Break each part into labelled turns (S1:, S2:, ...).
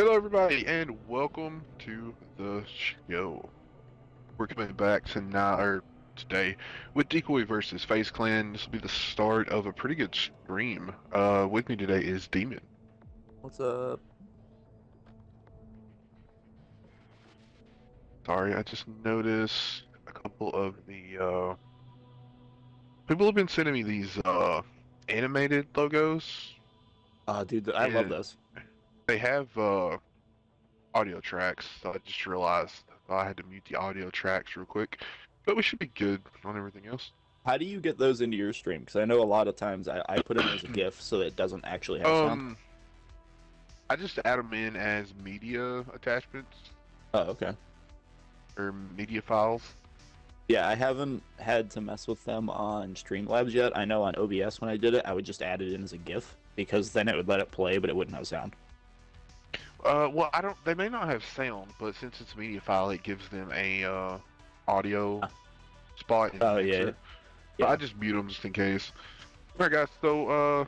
S1: Hello, everybody, and welcome to the show. We're coming back tonight or today with Decoy versus Face Clan. This will be the start of a pretty good stream. Uh, with me today is Demon.
S2: What's up?
S1: Sorry, I just noticed a couple of the uh, people have been sending me these uh, animated logos.
S2: Uh, dude, I love those.
S1: They have uh, audio tracks. So I just realized I had to mute the audio tracks real quick, but we should be good on everything else.
S2: How do you get those into your stream? Because I know a lot of times I, I put them as a GIF so that it doesn't actually have sound.
S1: Um, I just add them in as media attachments
S2: Oh, okay.
S1: or media files.
S2: Yeah, I haven't had to mess with them on Streamlabs yet. I know on OBS when I did it, I would just add it in as a GIF because then it would let it play, but it wouldn't have sound.
S1: Uh, well, I don't. They may not have sound, but since it's a media file, it gives them a uh, audio
S2: Ah.
S1: spot.
S2: Oh, yeah, yeah.
S1: But I just mute them just in case. All right, guys. So, uh,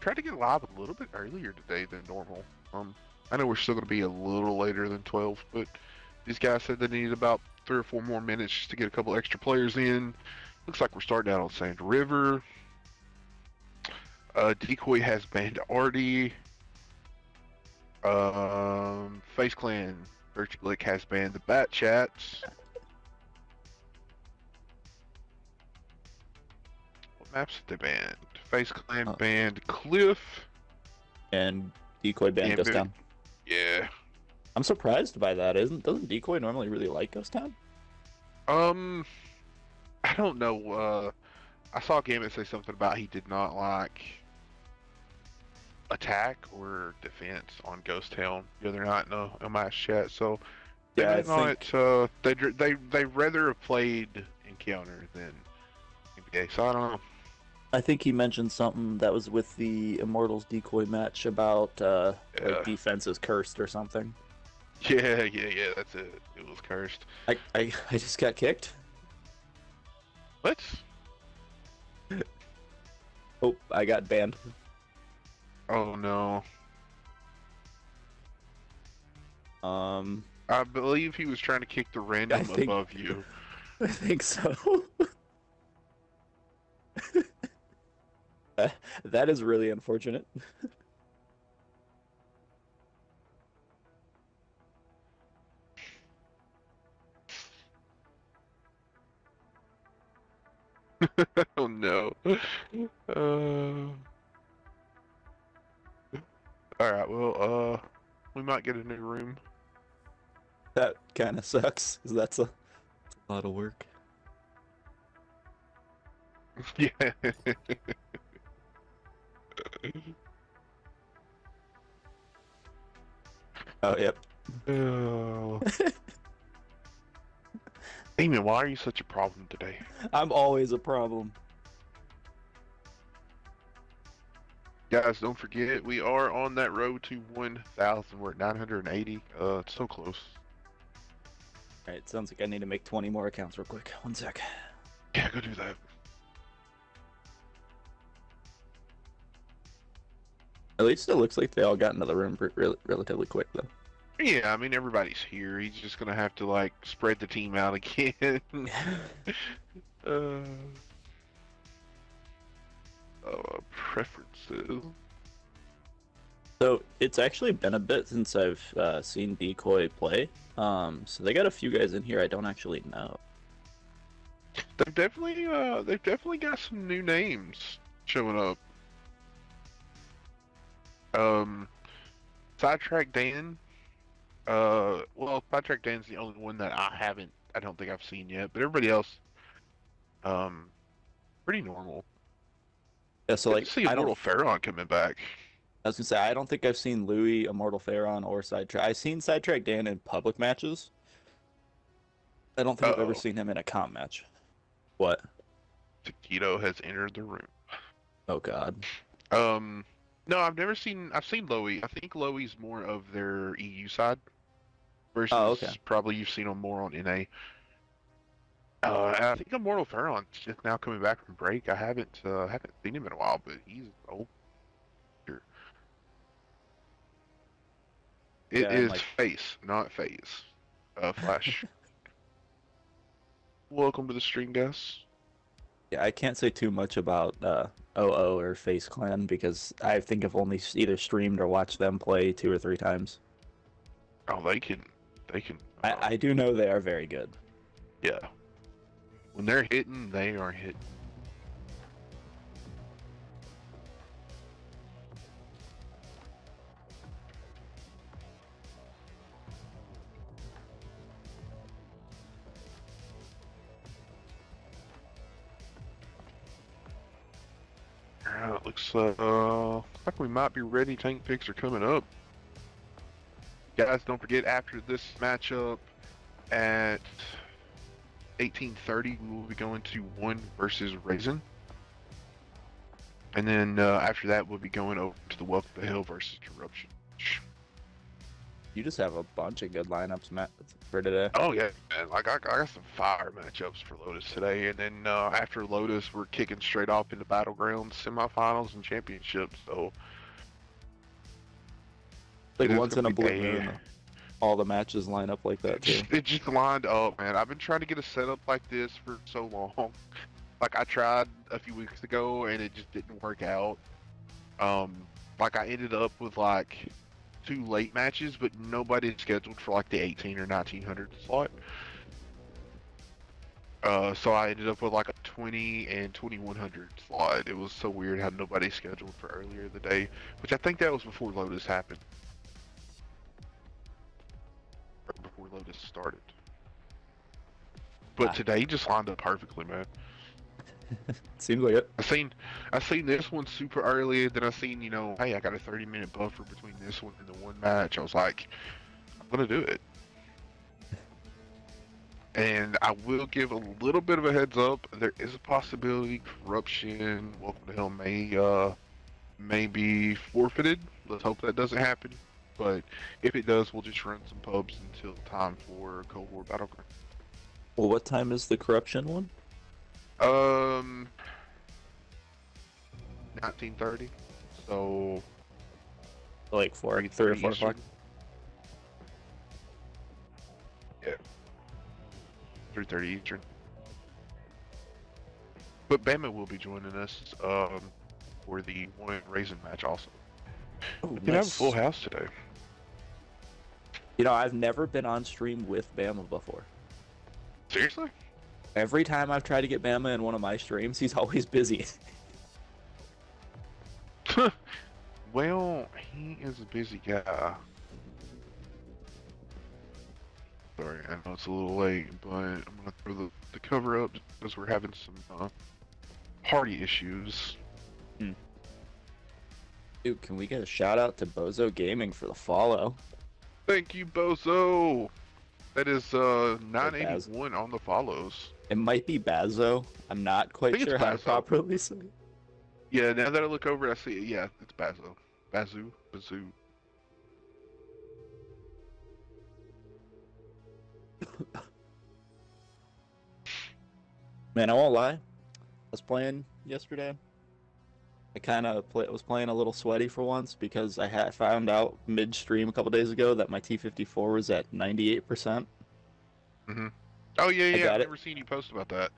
S1: tried to get live a little bit earlier today than normal. Um, I know we're still gonna be a little later than twelve, but these guys said they needed about three or four more minutes just to get a couple extra players in. Looks like we're starting out on Sand River. Uh, Decoy has banned Artie. Um, Face Clan Virtue has banned the Bat Chats. What maps did they ban? Face Clan
S2: Uh.
S1: banned Cliff.
S2: And Decoy band
S1: Yeah,
S2: Ghost Town.
S1: Yeah.
S2: I'm surprised by that. Isn't doesn't Decoy normally really like Ghost Town?
S1: Um, I don't know. Uh, I saw Gambit say something about he did not like attack or defense on Ghost Town the other night in a, a match chat. So
S2: Yeah, I think-
S1: Uh, they they they rather have played Encounter than NBA. So I don't know.
S2: I think he mentioned something that was with the Immortals Decoy match about uh,
S1: Yeah.
S2: like defense is cursed or something.
S1: Yeah, yeah, yeah. That's it. It was cursed.
S2: I, I, I just got kicked.
S1: Let's.
S2: Oh, I got banned.
S1: Oh no.
S2: Um,
S1: I believe he was trying to kick the random
S2: think-
S1: above you.
S2: I think so. That is really unfortunate.
S1: oh no. Uh... All right. Well, uh, we might get a new room.
S2: That kind of sucks, 'cause that's a, that's a lot of work.
S1: yeah.
S2: Oh, yep.
S1: oh. Damien, why are you such a problem today?
S2: I'm always a problem.
S1: Guys, don't forget we are on that road to 1,000. We're at 980. Uh, it's so close.
S2: Alright, sounds like I need to make 20 more accounts real quick. One sec.
S1: Yeah, go do that.
S2: At least it looks like they all got into the room re- rel- relatively quick, though.
S1: Yeah, I mean everybody's here. He's just gonna have to like spread the team out again. uh, uh, preferences.
S2: So it's actually been a bit since I've uh, seen Decoy play. Um, so they got a few guys in here I don't actually know.
S1: They've definitely, uh, they've definitely got some new names showing up. Um, Sidetrack Dan. Uh, well, Sidetrack Dan's the only one that I haven't, I don't think I've seen yet, but everybody else, um, pretty normal.
S2: Yeah, so like
S1: see
S2: I don't.
S1: Immortal Pharaoh coming back.
S2: I was gonna say I don't think I've seen Louis, Immortal Pharaon, or Sidetrack. I've seen Sidetrack Dan in public matches. I don't think I've ever seen him in a comp match. What?
S1: Taquito has entered the room.
S2: Oh God.
S1: Um, no, I've never seen. I've seen Loey. I think Loey's more of their EU side. Versus
S2: Oh, okay.
S1: probably you've seen him more on NA. Uh, I think Immortal Pharaon's just now coming back from break. I haven't uh, haven't seen him in a while, but he's old. It
S2: Yeah,
S1: is
S2: like-
S1: face, not phase. Uh, Flash. Welcome to the stream, guys.
S2: Yeah, I can't say too much about uh, OO or Face Clan because I think I've only either streamed or watched them play two or three times.
S1: Oh, they can, they can.
S2: I,
S1: uh,
S2: I do know they are very good.
S1: yeah. When they're hitting, they are hitting. Alright, looks uh, like we might be ready. Tank picks are coming up. Guys, don't forget after this matchup at 1830, we will be going to one versus Raisin. And then uh, after that, we'll be going over to the Welcome to Hell versus Corruption.
S2: You just have a bunch of good lineups, Matt, for today.
S1: Oh yeah, man! Like I, I got some fire matchups for Lotus today, and then uh, after Lotus, we're kicking straight off into battlegrounds, semifinals, and championships. So
S2: Like once in a blue moon, all the matches line up like that
S1: it
S2: too.
S1: just, it just lined up, man. I've been trying to get a setup like this for so long. Like I tried a few weeks ago, and it just didn't work out. Um, like I ended up with like two late matches, but nobody scheduled for like the 18 or 1900 slot. Uh, so I ended up with like a 20 and 2100 slot. It was so weird how nobody scheduled for earlier in the day, which I think that was before Lotus happened. Lotus started. But
S2: Ah.
S1: today just lined up perfectly, man.
S2: Seems like it.
S1: I seen I seen this one super early, and then I seen, you know, hey, I got a 30 minute buffer between this one and the one match. I was like, I'm gonna do it. And I will give a little bit of a heads up. There is a possibility corruption, welcome to hell may uh may be forfeited. Let's hope that doesn't happen. But if it does, we'll just run some pubs until time for Cold War Battleground.
S2: Well, what time is the corruption one?
S1: Um, 1930. So
S2: Like four, three or four o'clock.
S1: Yeah. 3:30 Eastern. But Bama will be joining us um for the one raisin match also.
S2: Oh,
S1: We have a full house today.
S2: You know, I've never been on stream with Bama before.
S1: Seriously?
S2: Every time I've tried to get Bama in one of my streams, he's always busy.
S1: well, he is a busy guy. Sorry, I know it's a little late, but I'm gonna throw the, the cover up because we're having some uh, party issues.
S2: Dude, can we get a shout out to Bozo Gaming for the follow?
S1: Thank you, Bozo. That is uh 981 on the follows.
S2: It might be Bazo. I'm not quite sure how to properly say. it.
S1: Yeah, now that I look over, I see it. Yeah, it's Bazo. Bazoo, Bazoo.
S2: Man, I won't lie. I was playing yesterday. I kind of play, was playing a little sweaty for once because I had found out midstream a couple days ago that my T54 was at 98%. Mm-hmm.
S1: Oh yeah, yeah. I've
S2: it.
S1: never seen you post about that.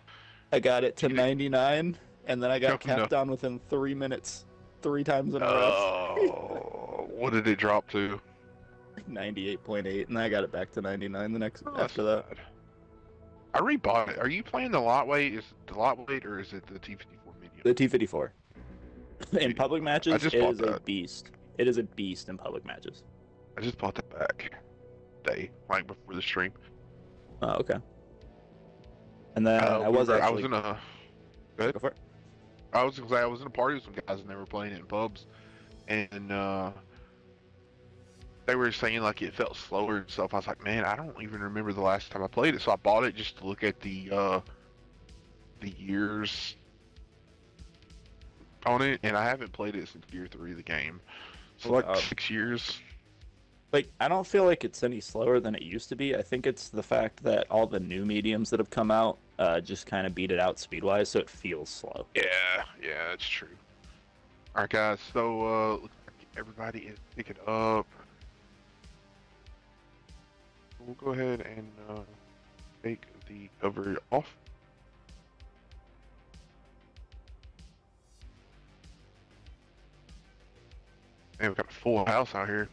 S2: I got it to 99, and then I got
S1: Jump enough.
S2: capped on within three minutes, three times in a row.
S1: Oh, what did it drop to?
S2: 98.8, and I got it back to 99 the next
S1: Oh,
S2: after that.
S1: bad. I rebought it. Are you playing the lot weight? Is it the lot weight or is it the T54 medium?
S2: The T54. In public matches, it
S1: is
S2: is a beast. It is a beast in public matches.
S1: I just bought that back day, like before the stream.
S2: Oh, okay. And then
S1: Uh,
S2: I was actually
S1: I was in a. Good.
S2: Go for it.
S1: I was I was in a party with some guys and they were playing it in pubs, and uh, they were saying like it felt slower and stuff. I was like, man, I don't even remember the last time I played it. So I bought it just to look at the uh, the years on it, and I haven't played it since year three of the game. So like
S2: Oh.
S1: six years.
S2: Like, I don't feel like it's any slower than it used to be. I think it's the fact that all the new mediums that have come out uh, just kind of beat it out speed wise, so it feels slow.
S1: Yeah, yeah, that's true. All right, guys. So uh, looks like everybody is picking up. We'll go ahead and uh, take the cover off. And we've got a full house out here.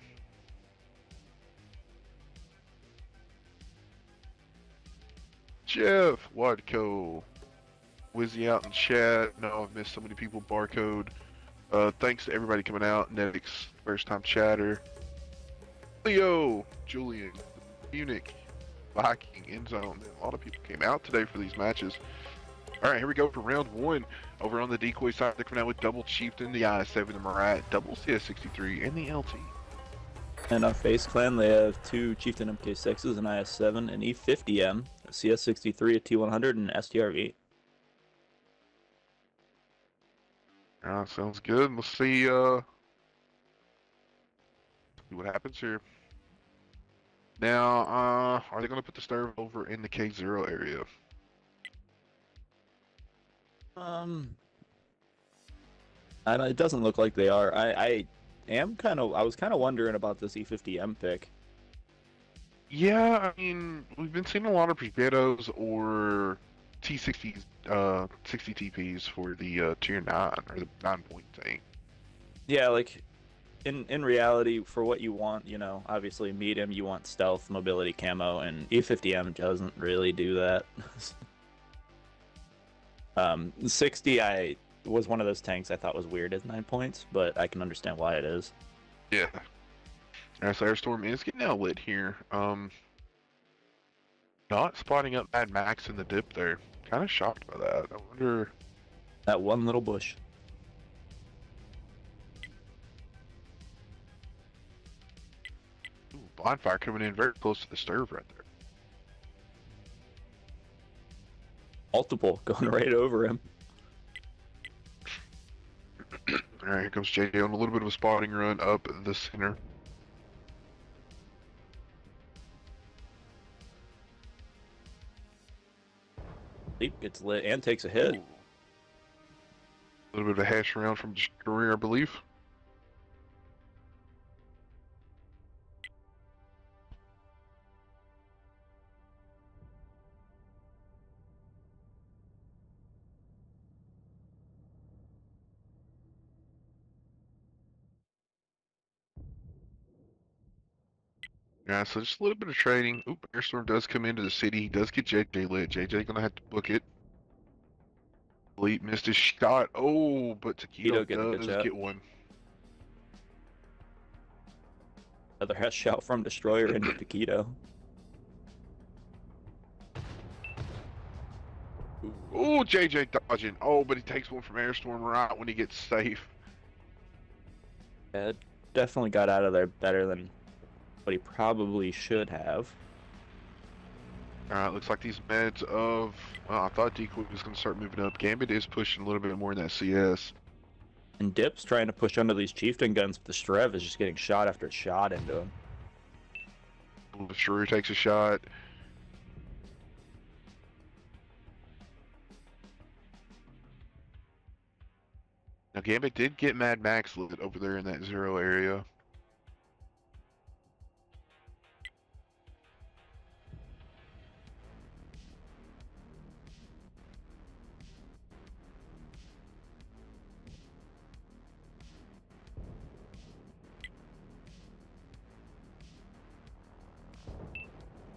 S1: Jeff Wadco. Wizzy out in chat. No, I've missed so many people. Barcode. Uh, thanks to everybody coming out. Netix, first time chatter. Leo, Julian, Munich, Viking, Endzone. A lot of people came out today for these matches. All right, here we go for round one. Over on the decoy side, they're coming out with double Chieftain, the IS-7, the Marat, double CS-63, and the LT.
S2: And on Face Clan, they have two Chieftain MK6s, an IS-7, an E50M, a CS-63, a T100, and an STRV.
S1: Uh, sounds good. Let's see, uh, see what happens here. Now, uh, are they going to put the Sturv over in the K0 area?
S2: Um, I don't, it doesn't look like they are. I, I am kind of, I was kind of wondering about this E50M pick.
S1: Yeah, I mean, we've been seeing a lot of Privetos or T60s, uh, 60 TPs for the uh, tier 9 or the 9 point thing.
S2: Yeah, like in in reality, for what you want, you know, obviously medium, you want stealth, mobility, camo, and E50M doesn't really do that. um, 60, I was one of those tanks I thought was weird at nine points, but I can understand why it is.
S1: Yeah. Alright, so Airstorm is getting outlit here. Um, not spotting up Mad Max in the dip there. Kind of shocked by that. I wonder.
S2: That one little bush.
S1: Ooh, blind fire coming in very close to the Sturv right there.
S2: Multiple going right over him.
S1: Alright, here comes JJ on a little bit of a spotting run up the center.
S2: Leap gets lit and takes a hit.
S1: Ooh. A little bit of a Hesh round from Destroyer, I believe. Yeah, so just a little bit of trading. Oop, Airstorm does come into the city. He does get JJ lit. JJ gonna have to book it. Elite missed his shot. Oh, but Taquito
S2: Taquito get
S1: does get one.
S2: Another head shot from Destroyer into Taquito.
S1: Oh, JJ dodging. Oh, but he takes one from Airstorm right when he gets safe.
S2: Yeah, definitely got out of there better than what he probably should have.
S1: Alright, looks like these meds of. Well, I thought Decoy was going to start moving up. Gambit is pushing a little bit more in that CS.
S2: And Dip's trying to push under these chieftain guns, but the Strev is just getting shot after shot into him.
S1: Destroyer takes a shot. Now, Gambit did get Mad Max lit over there in that zero area.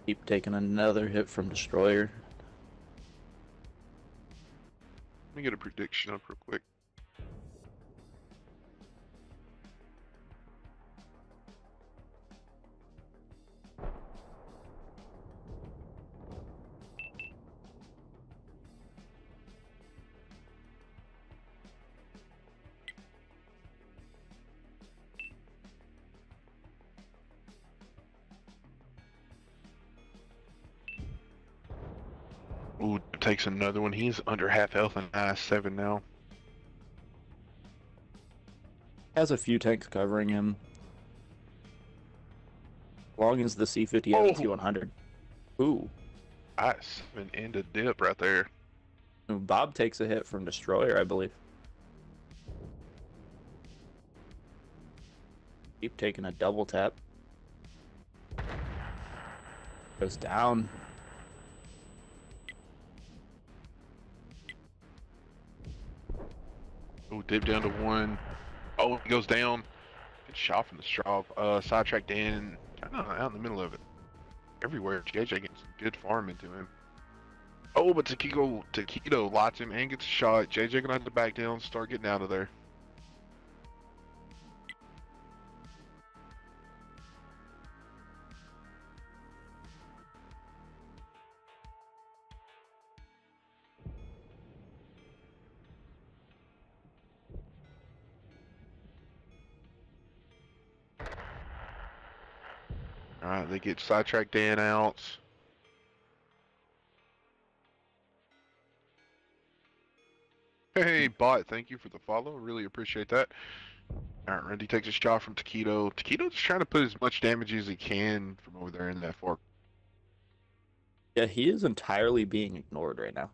S2: Keep taking another hit from Destroyer.
S1: Let me get a prediction up real quick. Another one. He's under half health and IS-7 now.
S2: Has a few tanks covering him. Long as the C50
S1: Oh.
S2: and T100. Ooh.
S1: IS-7 into dip right there.
S2: Bob takes a hit from Destroyer, I believe. Keep taking a double tap. Goes down.
S1: Dip down to one. Oh, he goes down. Good shot from the straw. Uh, sidetrack Dan, kind of out in the middle of it. Everywhere. JJ some good farm into him. Oh, but Taquito, Taquito lights him and gets shot. JJ gonna have to back down, start getting out of there. Get sidetrack Dan out. Hey, bot, thank you for the follow. Really appreciate that. Alright, Randy takes a shot from Taquito. Taquito's trying to put as much damage as he can from over there in that fork.
S2: Yeah, he is entirely being ignored right now.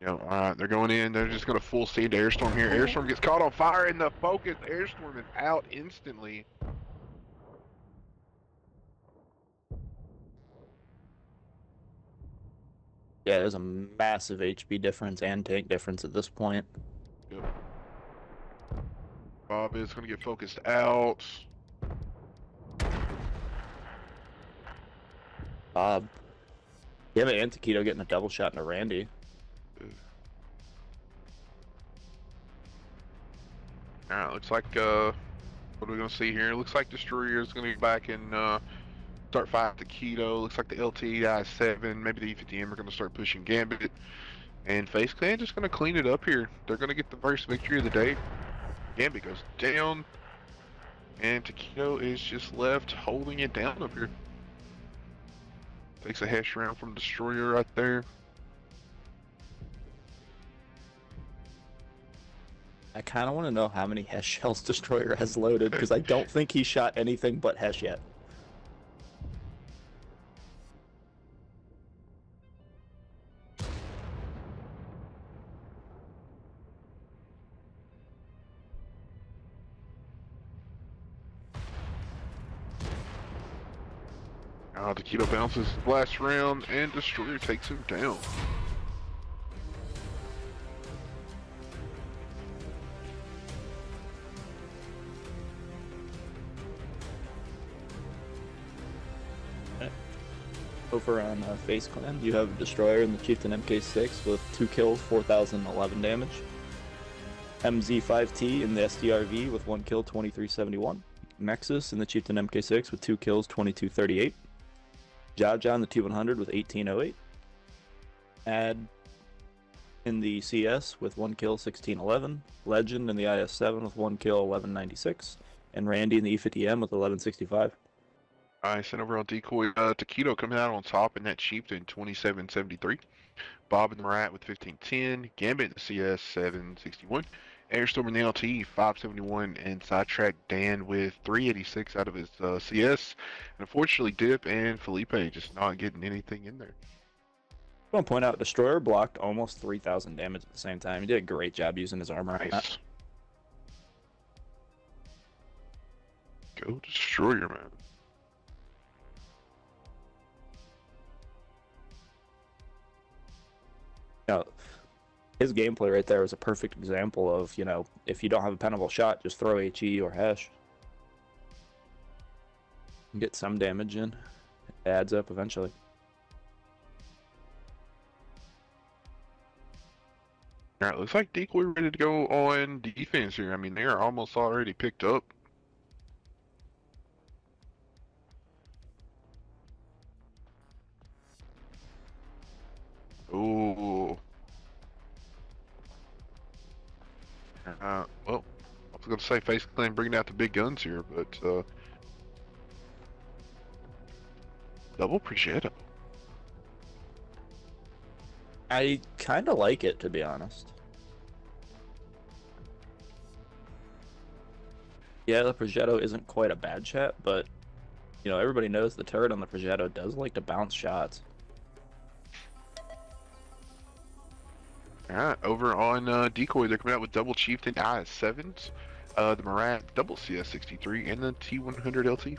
S1: Yeah, alright, they're going in. They're just going to full send Airstorm here. Airstorm gets caught on fire in the focus. Airstorm is out instantly.
S2: Yeah, there's a massive HP difference and tank difference at this point.
S1: Yep. Bob is going to get focused out.
S2: Bob. Yeah, but and Taquito getting a double shot into Randy.
S1: Alright, looks like, uh, what are we going to see here? Looks like Destroyer is going to be back in, uh, start fighting Keto. Looks like the LT i7, maybe the E50M are going to start pushing Gambit. And Face Clan just going to clean it up here. They're going to get the first victory of the day. Gambit goes down. And Taquito is just left holding it down up here. Takes a Hesh round from Destroyer right there.
S2: I kind of want to know how many Hesh shells Destroyer has loaded because I don't think he shot anything but Hesh yet.
S1: Taquito bounces last round and Destroyer takes him down.
S2: Over on uh, Face Clan, you have Destroyer and the Chieftain MK6 with 2 kills, 4,011 damage. MZ5T in the STRV with 1 kill, 2371. Nexus in the Chieftain MK6 with 2 kills, 2238. Jaja in the T100 with 1808. Ad in the CS with 1 kill, 1611. Legend in the IS7 with 1 kill, 1196. And Randy in the E50M with 1165.
S1: I sent over on decoy. Uh, Taquito coming out on top in that Chieftain 2773. Bob and the Rat with 1510. Gambit in the CS 761. Airstorm in the LT 571. And Sidetrack Dan with 386 out of his uh, CS. And unfortunately, Dip and Felipe just not getting anything in there.
S2: I want to point out, Destroyer blocked almost 3,000 damage at the same time. He did a great job using his armor.
S1: Nice. Go Destroyer, man.
S2: His gameplay right there was a perfect example of, you know, if you don't have a penable shot, just throw HE or Hesh. Get some damage in. It adds up eventually.
S1: Alright, looks like Decoy ready to go on defense here. I mean, they are almost already picked up. Ooh. Uh, well, I was gonna say Face Clan bringing out the big guns here, but, uh... Double Progetto.
S2: I kind of like it, to be honest. Yeah, the Progetto isn't quite a bad shot, but, you know, everybody knows the turret on the Progetto does like to bounce shots.
S1: Alright, over on uh, Decoy, they're coming out with double Chieftain IS-7s, uh, the Marat double CS-63, and the T100 LT.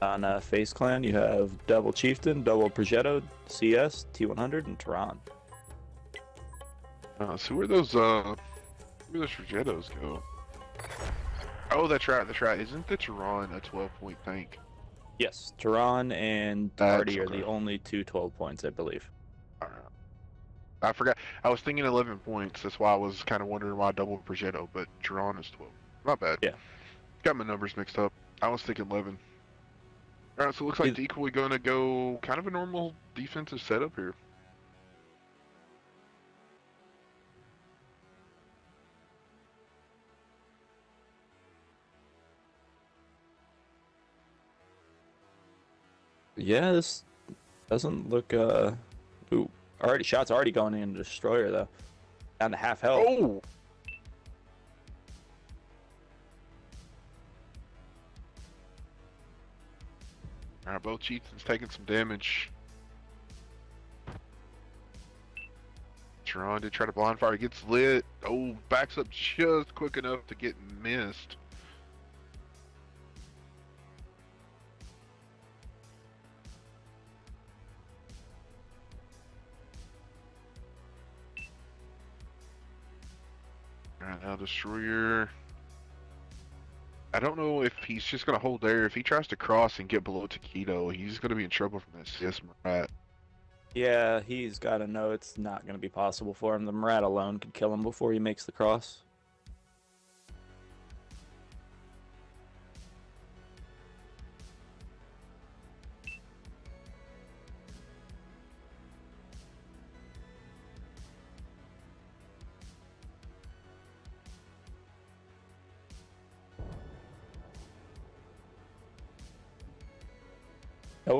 S2: On uh, Face Clan, you have Double Chieftain, Double Progetto, CS, T100, and Tehran.
S1: Uh, so where those uh, where those Progettos go? Oh, that's right. That's right. Isn't the Tehran a 12 point tank?
S2: Yes, Tehran and Hardy are the only two 12 points, I believe.
S1: Alright. I forgot. I was thinking 11 points. That's why I was kind of wondering why I double Progetto, but Tehran is 12. Not bad.
S2: Yeah.
S1: Got my numbers mixed up. I was thinking 11. Alright, so it looks like
S2: Is-
S1: Decoy gonna go kind of a normal defensive setup here.
S2: Yeah, this doesn't look. uh Ooh, already shots already going in the destroyer though. Down to half health.
S1: Oh! Alright, both chieftains taking some damage. Tehran did try to blind fire. Gets lit. Oh, backs up just quick enough to get missed. Alright, now Destroyer. I don't know if he's just gonna hold there. If he tries to cross and get below Taquito, he's gonna be in trouble from this CS Murat.
S2: Yeah, he's got to know it's not going to be possible for him. The Murat alone could kill him before he makes the cross.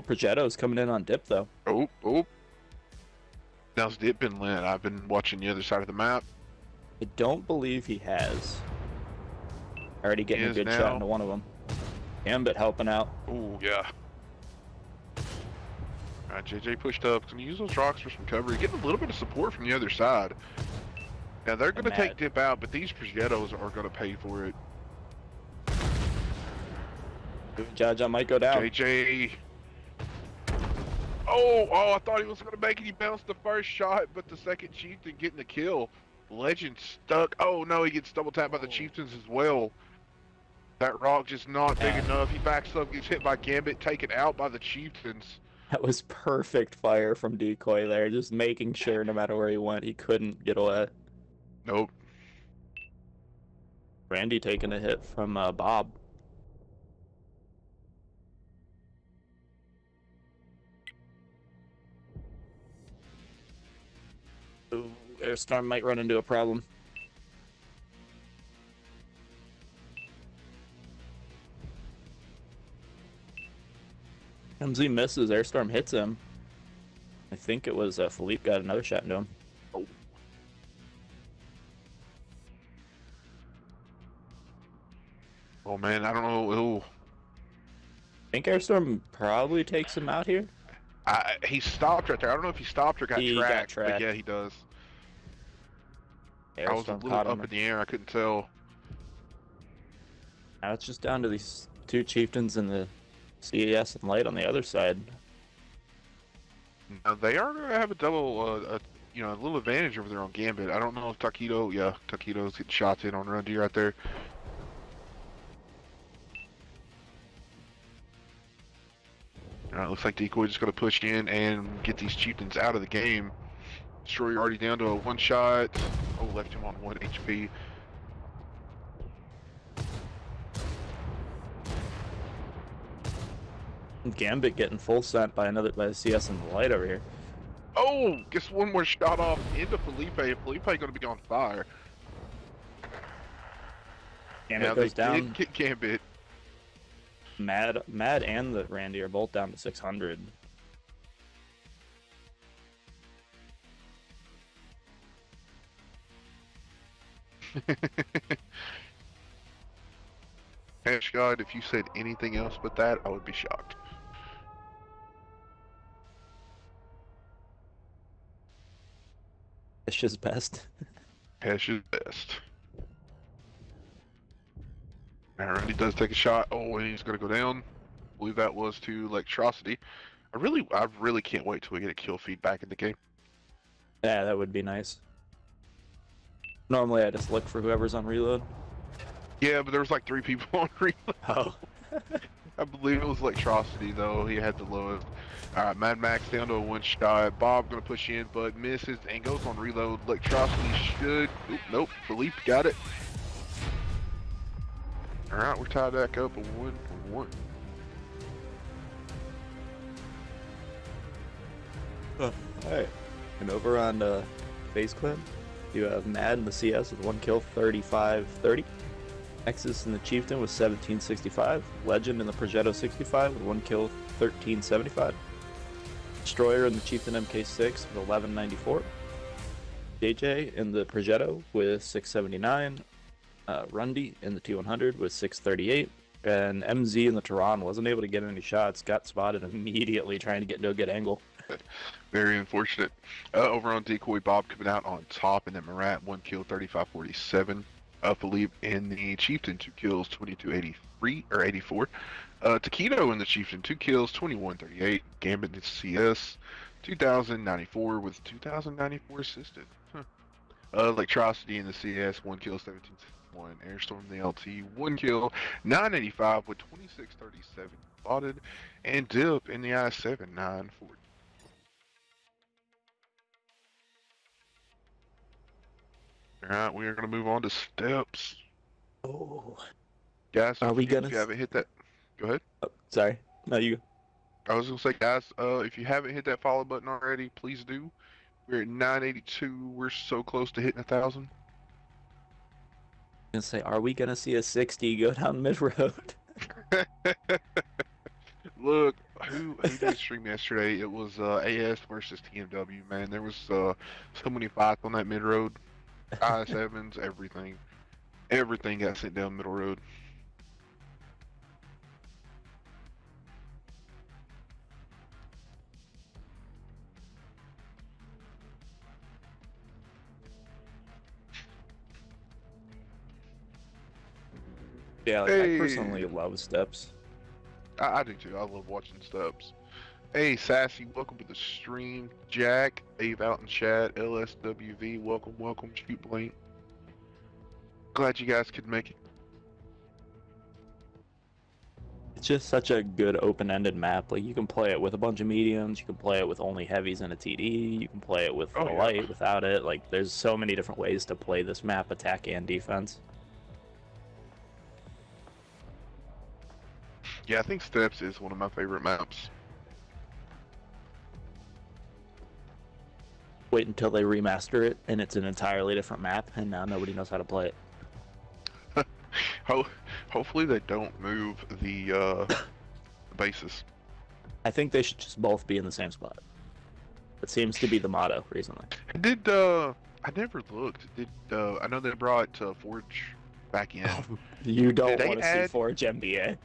S2: Progetto's coming in on dip though.
S1: Oh, oh. Now's Dip been lit. I've been watching the other side of the map.
S2: I don't believe he has. Already getting a good
S1: now.
S2: shot into one of them. Gambit helping out.
S1: Oh, yeah. Alright, JJ pushed up. Gonna use those rocks for some cover. Getting a little bit of support from the other side. Now they're gonna take Dip out, but these Progettos are gonna pay for it.
S2: Jaja might go down.
S1: JJ. Oh, oh, I thought he was gonna make it. He bounced the first shot, but the second chieftain getting the kill. Legend stuck. Oh no, he gets double tapped by the
S2: Oh.
S1: chieftains as well. That rock just not big enough. He backs up, gets hit by Gambit, taken out by the chieftains.
S2: That was perfect fire from Decoy there, just making sure no matter where he went, he couldn't get away.
S1: Nope.
S2: Randy taking a hit from uh, Bob. Airstorm might run into a problem. MZ misses, Airstorm hits him. I think it was uh, Philippe got another shot into him.
S1: Oh oh man, I don't know. Ooh.
S2: I think Airstorm probably takes him out here.
S1: I, he stopped right there. I don't know if he stopped or got
S2: He got
S1: tracked, but
S2: tracked.
S1: yeah, he does. I was a little
S2: caught him.
S1: up in the air. I couldn't tell.
S2: Now it's just down to these two chieftains and the CES and Light on the other side.
S1: Now, they are going to have a double, uh, a, you know, a little advantage over there on Gambit. I don't know if Taquito, yeah, Taquito's getting shots in on Rundy right there. Alright, looks like Decoy just going to push in and get these chieftains out of the game. Destroyer already down to a one shot. Oh, left him on one HP.
S2: Gambit getting full sent by another by the CS and the Light over here.
S1: Oh, gets one more shot off into Felipe. Felipe going to be on fire.
S2: Gambit
S1: now
S2: goes down.
S1: Gambit.
S2: Mad, Mad, and the Randy are both down to 600.
S1: Ash God, if you said anything else but that, I would be shocked.
S2: It's just best.
S1: Ash is best. Alright, he does take a shot. Oh, and he's gonna go down. I believe that was to Electrocity. I really, I really can't wait till we get a kill feed back in the game.
S2: Yeah, that would be nice. Normally, I just look for whoever's on reload.
S1: Yeah, but there was like three people on reload.
S2: Oh.
S1: I believe it was Electrocity though. He had the lowest. All right, Mad Max down to a one shot. Bob gonna push in, but misses and goes on reload. Electrocity should. Oop, nope. Philippe got it. All right, we're tied back up a one for one.
S2: Alright. And over on uh, Face Clan, you have Mad in the CS with one kill, 35-30. Nexus in the Chieftain with 1765. Legend in the Progetto 65 with one kill, 1375. Destroyer in the Chieftain MK6 with 1194. JJ in the Progetto with 679. Uh, Rundy in the T100 with 638. And MZ in the Tehran wasn't able to get any shots, got spotted immediately trying to get a good angle.
S1: Very unfortunate. Uh, over on Decoy, Bob coming out on top, and then Marat, one kill, 35-47. Uh, Philippe in the Chieftain, two kills, 22-83, or 84. Uh, Taquito in the Chieftain, two kills, 21-38. Gambit in the CS, 2094 with 2094 assisted. Huh. Uh, Electrocity in the CS, one kill, 17 one. Airstorm in the LT, one kill, 985 with 2637 spotted, and Dip in the I7, 940. All right, we are going to move on to Steppes.
S2: Oh.
S1: Guys,
S2: Are we
S1: if
S2: gonna
S1: If
S2: you
S1: haven't hit that, go ahead.
S2: oh sorry. No, you.
S1: I was gonna say, guys, uh, if you haven't hit that follow button already, please do. We're at 982. We're so close to hitting a thousand.
S2: gonna say, are we gonna see a 60 go down mid road?
S1: Look, who who did stream yesterday? It was uh, AS versus TMW. Man, there was uh, so many fights on that mid road. IS-7s, everything, everything got sent down middle road.
S2: Yeah, like,
S1: Hey.
S2: I personally love Steppes.
S1: I, I do too. I love watching Steppes. Hey, Sassy, welcome to the stream. Jack, Ave out in chat, LSWV, welcome, welcome, Shoot Blank. Glad you guys could make it.
S2: It's just such a good open-ended map. Like you can play it with a bunch of mediums, you can play it with only heavies and a TD, you can play it with
S1: Oh,
S2: a
S1: yeah.
S2: light without it. Like there's so many different ways to play this map, attack and defense.
S1: Yeah, I think Steppes is one of my favorite maps.
S2: Wait until they remaster it and it's an entirely different map, and now nobody knows how to play it.
S1: Ho- hopefully they don't move the uh, bases.
S2: I think they should just both be in the same spot. That seems to be the motto recently.
S1: Did uh, I never looked. Did uh, I know they brought uh, Forge back in?
S2: You don't want to
S1: add-
S2: see Forge MBA.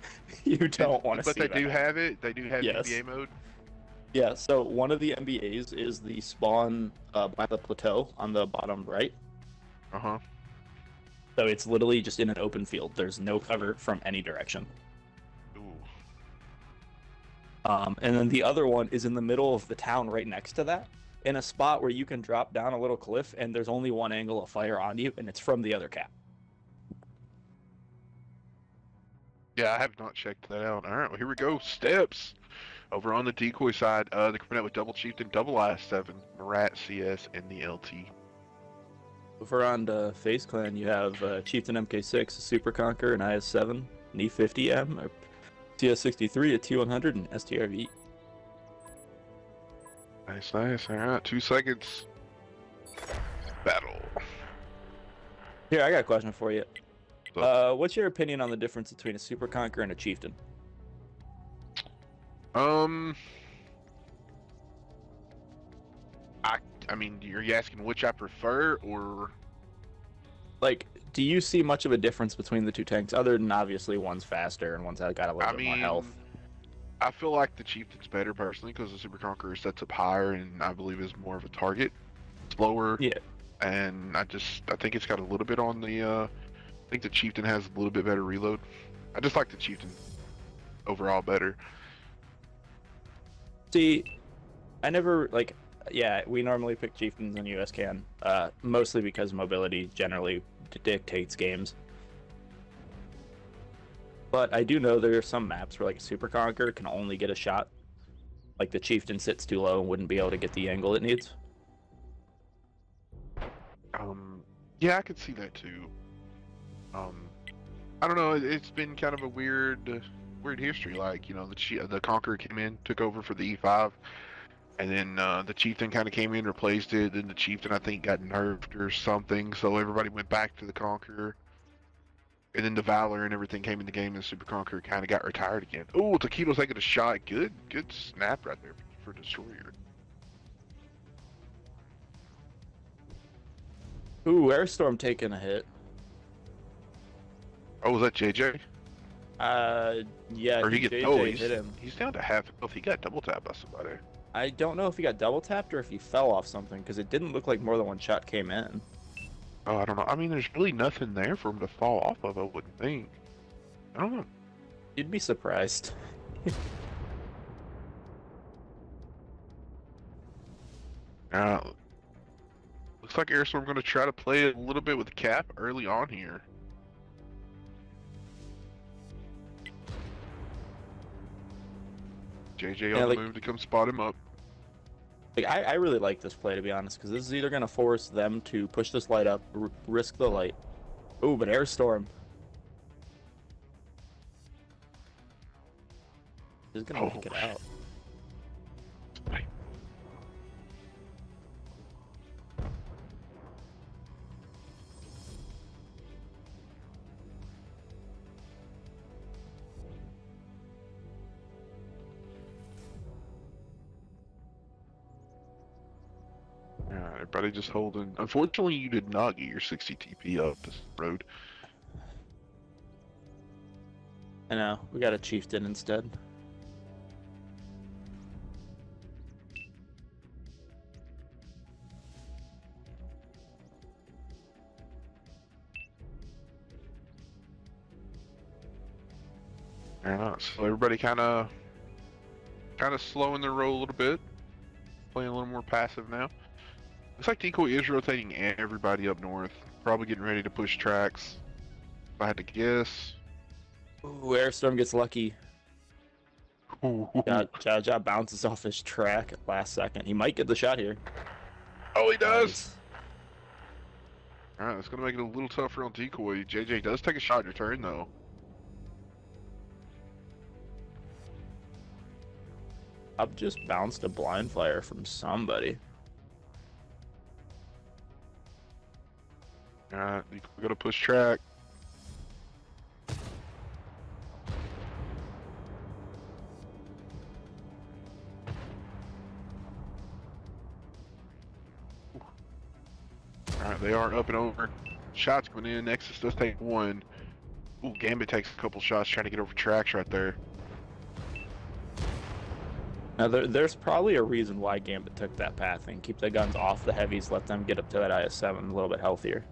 S2: You don't want to see MBA.
S1: But they
S2: that.
S1: do have it. They do have
S2: Yes.
S1: NBA mode.
S2: Yeah, so one of the MBAs is the spawn uh, by the plateau on the bottom right.
S1: Uh huh.
S2: So it's literally just in an open field. There's no cover from any direction.
S1: Ooh.
S2: Um, and then the other one is in the middle of the town right next to that, in a spot where you can drop down a little cliff and there's only one angle of fire on you, and it's from the other cap.
S1: Yeah, I have not checked that out. All right, well, here we go. Steppes. Over on the decoy side, uh, they're coming out with double chieftain, double I7, Marat CS, and the LT.
S2: Over on the Face Clan, you have uh, Chieftain MK6, a Super Conqueror, an IS7, an E50M, a CS-63, a T100, and STRV.
S1: Nice, nice. All right, two seconds. Battle.
S2: Here, I got a question for you. Uh, what's your opinion on the difference between a Super Conqueror and a Chieftain?
S1: Um, I, I mean, are you asking which I prefer, or
S2: Like, do you see much of a difference between the two tanks, other than obviously one's faster and one's got a little
S1: I
S2: bit more health?
S1: I feel like the chieftain's better personally because the super conqueror sets up higher and I believe is more of a target, slower.
S2: Yeah.
S1: And I just, I think it's got a little bit on the. uh I think the chieftain has a little bit better reload. I just like the chieftain. overall better.
S2: See, I never like. Yeah, we normally pick chieftains in US can, uh, mostly because mobility generally dictates games. But I do know there are some maps where like Super Conqueror can only get a shot. Like the chieftain sits too low and wouldn't be able to get the angle it needs.
S1: Um, yeah, I could see that too. Um, I don't know. It's been kind of a weird, weird history. Like you know, the the Conqueror came in, took over for the E5, and then uh, the Chieftain kind of came in, replaced it. Then the Chieftain, I think, got nerfed or something, so everybody went back to the Conqueror. And then the Valor and everything came in the game, and Super Conqueror kind of got retired again. Oh, Taquito's taking a shot. Good, good snap right there for Destroyer.
S2: Ooh, Airstorm taking a hit.
S1: Oh, was that JJ?
S2: Uh, yeah,
S1: or he
S2: he JJ
S1: oh, he's,
S2: hit him.
S1: he's down to half health. He got double tapped by somebody.
S2: I don't know if he got double tapped or if he fell off something because it didn't look like more than one shot came in.
S1: Oh, I don't know. I mean, there's really nothing there for him to fall off of. I wouldn't think. I don't know.
S2: You'd be surprised.
S1: Uh, looks like Airstorm going to try to play a little bit with Cap early on here. JJ
S2: Yeah,
S1: on the
S2: like-
S1: move to come spot him up.
S2: Like I, I really like this play to be honest, because this is either gonna force them to push this light up, r- risk the light. Ooh, but airstorm. He's gonna
S1: Oh,
S2: make it out.
S1: Right. Everybody just holding. Unfortunately, you did not get your 60 TP up this road.
S2: I know we got a chieftain instead.
S1: Yeah, so everybody kind of, kind of slowing their roll a little bit, playing a little more passive now. Looks like Decoy is rotating everybody up north, probably getting ready to push tracks. If I had to guess.
S2: Ooh, airstorm gets lucky.
S1: Ooh.
S2: Ja, ja, bounces off his track at last second. He might get the shot here.
S1: Oh, he does.
S2: Nice.
S1: All right, that's gonna make it a little tougher on Decoy. JJ does take a shot in return though.
S2: I've just bounced a blind fire from somebody.
S1: Uh, All right, Decoy gonna push track. Alright, they are up and over. Shots coming in. Nexus does take one. Ooh, Gambit takes a couple shots trying to get over tracks right there.
S2: Now there, there's probably a reason why Gambit took that path and keep the guns off the heavies, let them get up to that IS-7 a little bit healthier.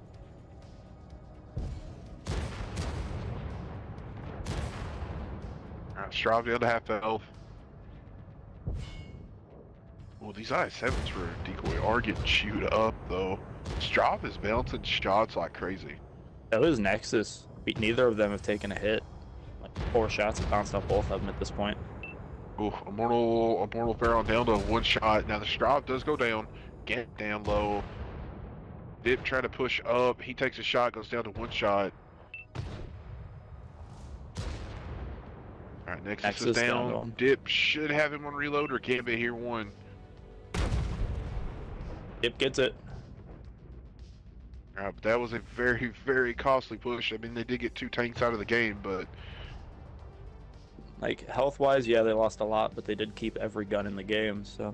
S1: Strav down to half health. Well, these IS-7s for Decoy are getting chewed up, though. Strav is bouncing shots like crazy.
S2: That was Nexus. Neither of them have taken a hit. Like four shots have bounced off both of them at this point.
S1: Ooh, Immortal, Immortal Pharaoh down to one shot. Now the Strav does go down. Get down low. Dip trying to push up. He takes a shot, goes down to one shot. Alright, Nexus,
S2: Nexus
S1: is
S2: down
S1: down. Dip should have him on reload or can't be here one.
S2: Dip gets it.
S1: Alright, but that was a very, very costly push. I mean, they did get two tanks out of the game, but
S2: Like health wise, yeah, they lost a lot, but they did keep every gun in the game. So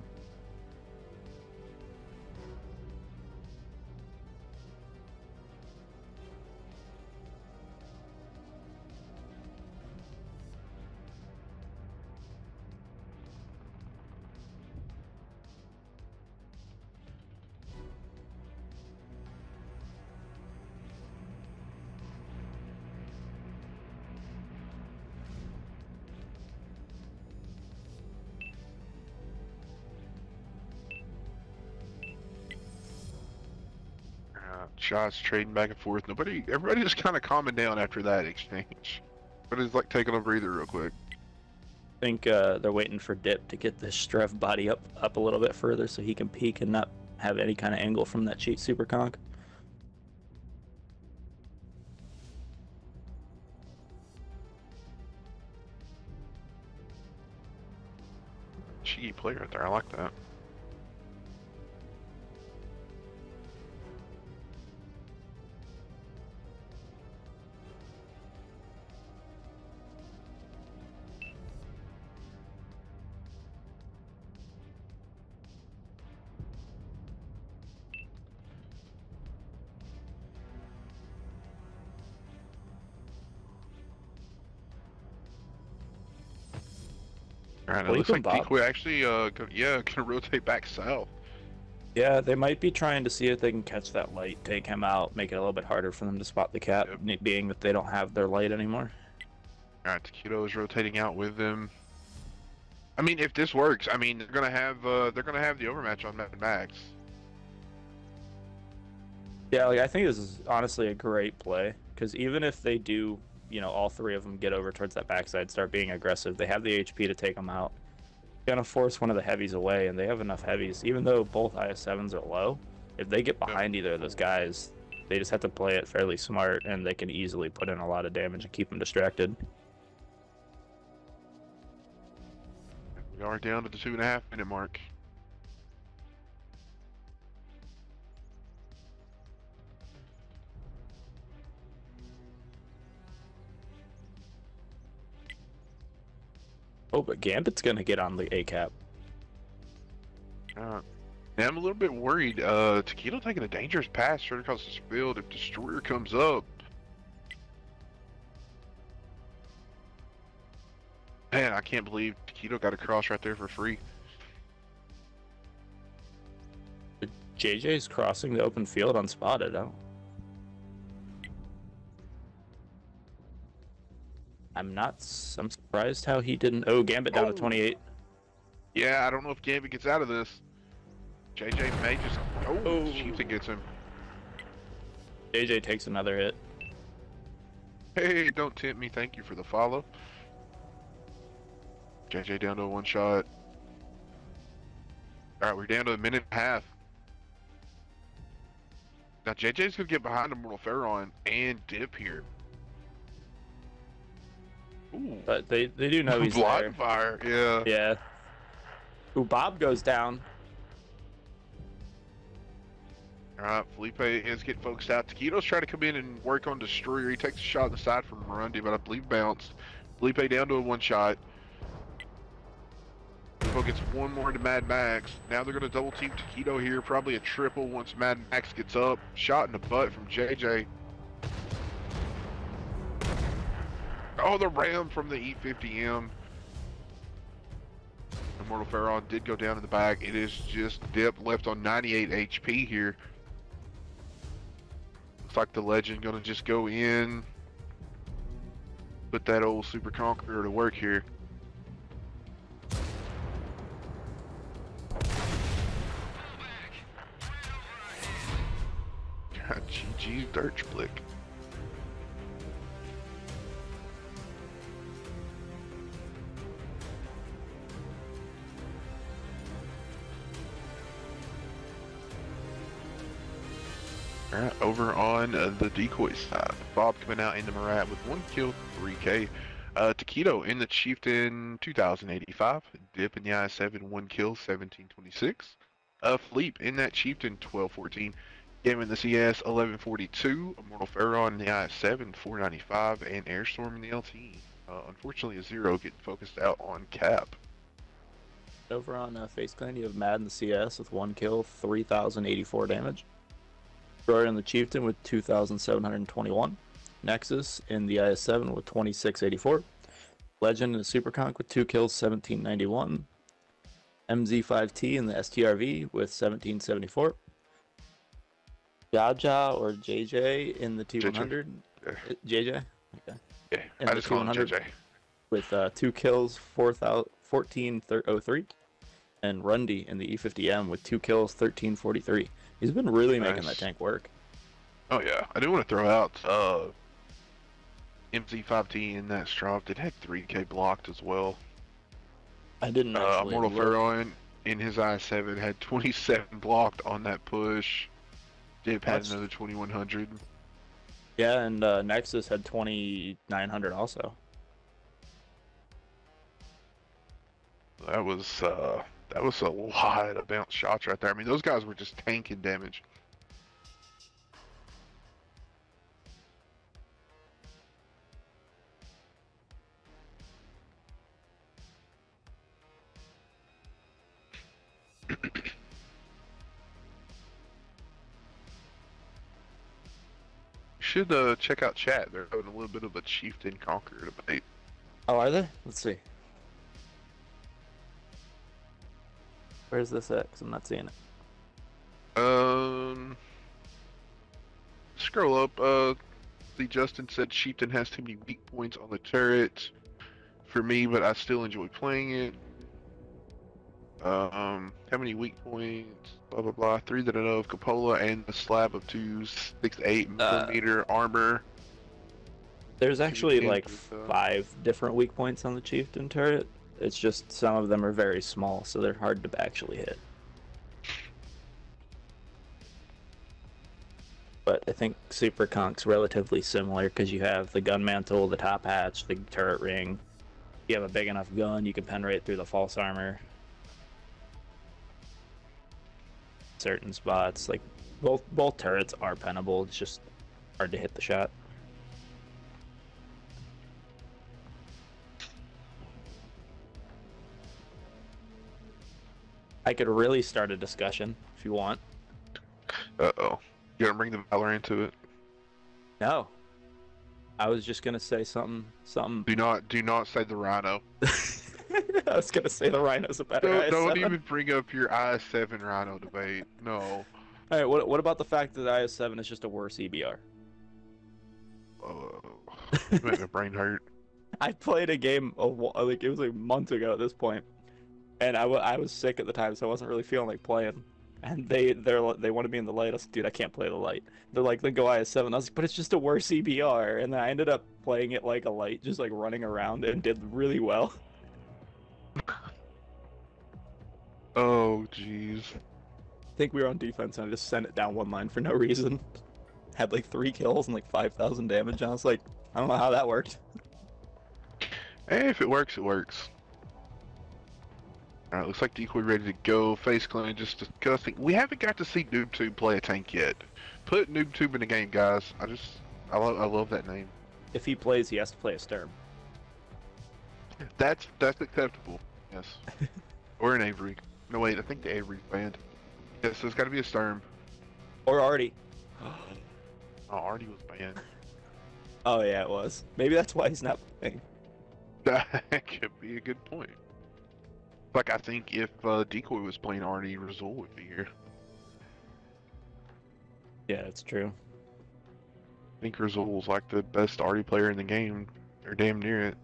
S1: shots, trading back and forth. Nobody, everybody just kind of calming down after that exchange. But it's like taking a breather real quick.
S2: I think uh, they're waiting for Dip to get the Strev body up up a little bit further so he can peek and not have any kind of angle from that cheat super conk.
S1: Cheeky player right there. I like that. Looks like
S2: bob.
S1: Decoy actually, uh, go, yeah, gonna rotate back south.
S2: Yeah, they might be trying to see if they can catch that light, take him out, make it a little bit harder for them to spot the cat,
S1: Yep.
S2: being that they don't have their light anymore.
S1: All right, Taquito is rotating out with them. I mean, if this works, I mean, they're gonna have, uh, they're gonna have the overmatch on Mad Max.
S2: Yeah, like I think this is honestly a great play because even if they do, you know, all three of them get over towards that backside, start being aggressive, they have the HP to take them out. Gonna force one of the heavies away, and they have enough heavies. Even though both IS7s are low, if they get behind either of those guys, they just have to play it fairly smart, and they can easily put in a lot of damage and keep them distracted.
S1: We are down to the two and a half minute mark.
S2: Oh, but Gambit's gonna get on the A cap.
S1: Uh, now I'm a little bit worried. Uh, Taquito taking a dangerous pass straight across this field. If Destroyer comes up, man, I can't believe Taquito got a cross right there for free.
S2: JJ's crossing the open field unspotted. Oh. I'm not. I'm surprised how he didn't. Oh, Gambit down
S1: Oh.
S2: to 28.
S1: Yeah, I don't know if Gambit gets out of this. JJ may just. Oh,
S2: Oh.
S1: Chieftain gets him.
S2: JJ takes another hit.
S1: Hey, don't tempt me. Thank you for the follow. JJ down to a one shot. All right, we're down to a minute and a half. Now JJ's gonna get behind Immortal Pharaoh and dip here. Ooh,
S2: But they, they do know he's
S1: blind
S2: there.
S1: fire. Yeah.
S2: Yeah. Ooh, Bob goes down.
S1: All right, Felipe is getting focused out. Taquito's trying to come in and work on Destroyer. He takes a shot on the side from Marundi, but I believe bounced. Felipe down to a one shot. Felipe gets one more to Mad Max. Now they're going to double team Taquito here. Probably a triple once Mad Max gets up. Shot in the butt from JJ. Oh, the ram from the E50M. Immortal Pharaoh did go down in the back. It is just Dip left on 98 HP here. Looks like the legend gonna just go in. Put that old Super Conqueror to work here. God, GG's Dirch Alright, over on uh, the decoy side. Bob coming out into Marat with one kill, 3k. Uh, Taquito in the Chieftain, 2085. Dip in the I-7, one kill, 1726. Uh, Fleep in that Chieftain, 1214. Game in the CS, 1142. Immortal Pharaoh in the I-7, 495. And Airstorm in the LT. Uh, unfortunately, a zero getting focused out on Cap.
S2: Over on uh, Face Clan, you have Mad in the CS with one kill, 3,084 damage. Destroyer in the Chieftain with 2,721. Nexus in the IS-7 with 2684. Legend in the Super Conk with two kills, 1791. MZ5T in the STRV with 1774. Jaja or JJ in the T100.
S1: Yeah.
S2: Uh, JJ? Okay.
S1: Yeah,
S2: And
S1: I just call him JJ.
S2: With uh, two kills, 4,000 1403. And Rundy in the E50M with two kills, 1343. He's been really making that tank work.
S1: Oh yeah, I do want to throw out uh, MZ5T in that strop. It had 3K blocked as well.
S2: I didn't
S1: Uh. Immortal. Pharaoh in, in his i7 had 27 blocked on that push. Dip had
S2: That's-
S1: another 2100.
S2: Yeah, and uh, Nexus had 2900 also.
S1: That was uh, that was a lot of bounce shots right there. I mean, those guys were just tanking damage. Should uh, check out chat. They're having a little bit of a chieftain conqueror debate.
S2: Oh, are they? Let's see. Where's this at? Because I'm not seeing it.
S1: Um, scroll up. Uh, see, Justin said Chieftain has too many weak points on the turret for me, but I still enjoy playing it. Um, how many weak points? Blah blah blah. Three that I know of: Cupola and the slab of two six eight
S2: Uh,
S1: millimeter armor.
S2: There's actually like five different weak points on the Chieftain turret. It's just some of them are very small, so they're hard to actually hit. But I think Super Conk's relatively similar because you have the gun mantle, the top hatch, the turret ring. You have a big enough gun, you can penetrate through the false armor. Certain spots, like both both turrets are penable. It's just hard to hit the shot. I could really start a discussion if you want.
S1: Uh oh. You gonna bring the Valor into it?
S2: No. I was just gonna say something something
S1: Do not do not say the Rhino.
S2: I was gonna say the rhino's a better
S1: Don't, don't even bring up your i7 Rhino debate. No.
S2: Alright, what, what about the fact that IS-7 is just a worse EBR?
S1: Oh, my brain hurt.
S2: I played a game a, like it was like months ago at this point, and I was sick at the time, so I wasn't really feeling like playing. And they they're they wanted me in the light. I was like, dude, I can't play the light. They're like, then go IS-7. I was like, but it's just a worse EBR. And then I ended up playing it like a light, just like running around, and did really well.
S1: Oh, jeez.
S2: I think we were on defense, and I just sent it down one line for no reason. Had like three kills and like five thousand damage. And I was like, I don't know how that worked.
S1: Hey, if it works, it works. Alright, looks like Decoy ready to go. Face Clan just discussing. We haven't got to see NoobTube play a tank yet. Put NoobTube in the game, guys. I just, I love, I love that name.
S2: If he plays, he has to play a Sturm.
S1: That's, that's acceptable. Yes. or an Avery. No, wait, I think the Avery's banned. Yes, there's got to be a Sturm.
S2: Or Artie.
S1: Oh, Artie was banned.
S2: Oh yeah, it was. Maybe that's why he's not playing.
S1: That could be a good point. Like, I think if uh, Decoy was playing Artie, Razul would be here.
S2: Yeah, that's true.
S1: I think Razul's like the best Artie player in the game, or damn near it.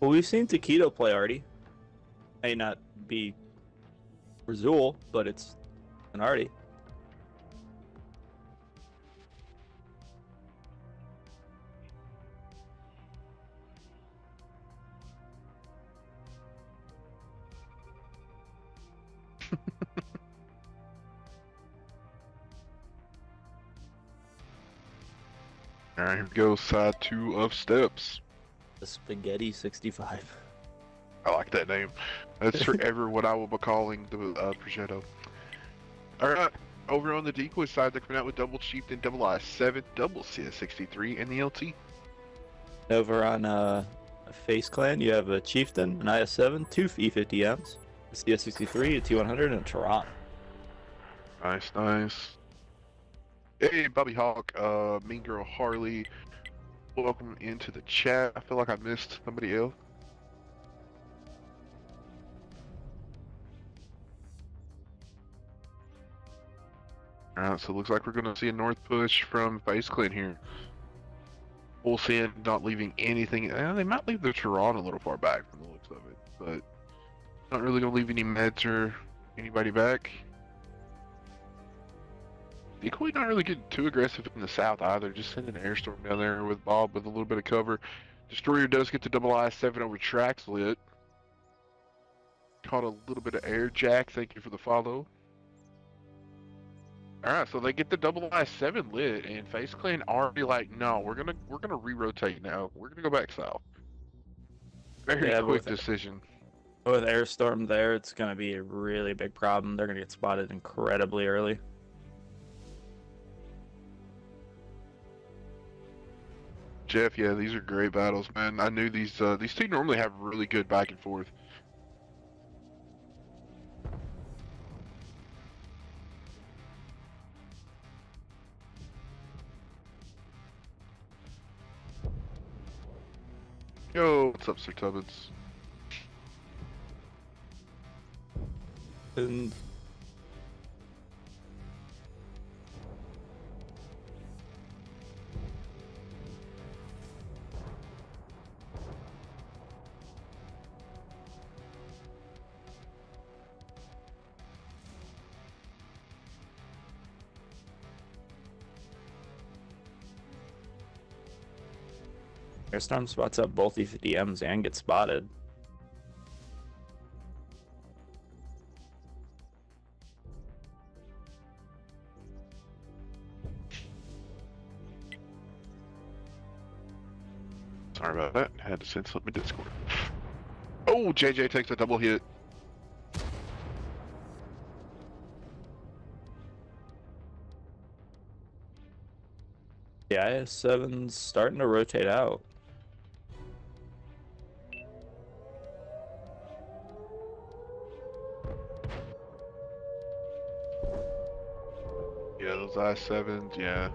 S2: Well, we've seen Taquito play Artie. May not be Razul, but it's an Artie.
S1: Alright, here we go, side two of Steppes.
S2: The Spaghetti 65.
S1: I like that name. That's forever what I will be calling the uh, Progetto. Alright, over on the decoy side, they're coming out with double chieftain, double I7, double CS63, and the LT.
S2: Over on uh, Face Clan, you have a Chieftain, an IS-7, two E50Ms, a CS-63, a T100, and a Tehran.
S1: Nice, nice. Hey, Bobby Hawk, uh, Mean Girl Harley, welcome into the chat. I feel like I missed somebody else. Alright, so it looks like we're going to see a north push from Face Clan here. Full send, not leaving anything. eh, they might leave the Tehran a little far back from the looks of it, but not really going to leave any meds or anybody back. Decoy not really getting too aggressive in the south either. Just sending an airstorm down there with Bob with a little bit of cover. Destroyer does get the double I seven over tracks lit. Caught a little bit of air, Jack. Thank you for the follow. All right, so they get the double I seven lit, and Face Clan already like, no, we're gonna we're gonna re-rotate now. We're gonna go back south. Very
S2: Yeah,
S1: quick decision.
S2: With Airstorm there, it's going to be a really big problem. They're going to get spotted incredibly early.
S1: Jeff, yeah, these are great battles, man. I knew these uh, these two normally have really good back and forth. Yo, what's up, Sir Tubbins?
S2: And Airstorm spots up both these DMs and gets spotted.
S1: Sorry about that. Had to send something to Discord. Oh, JJ takes a double hit.
S2: The IS-7's starting to rotate out.
S1: Those I sevens. Yeah.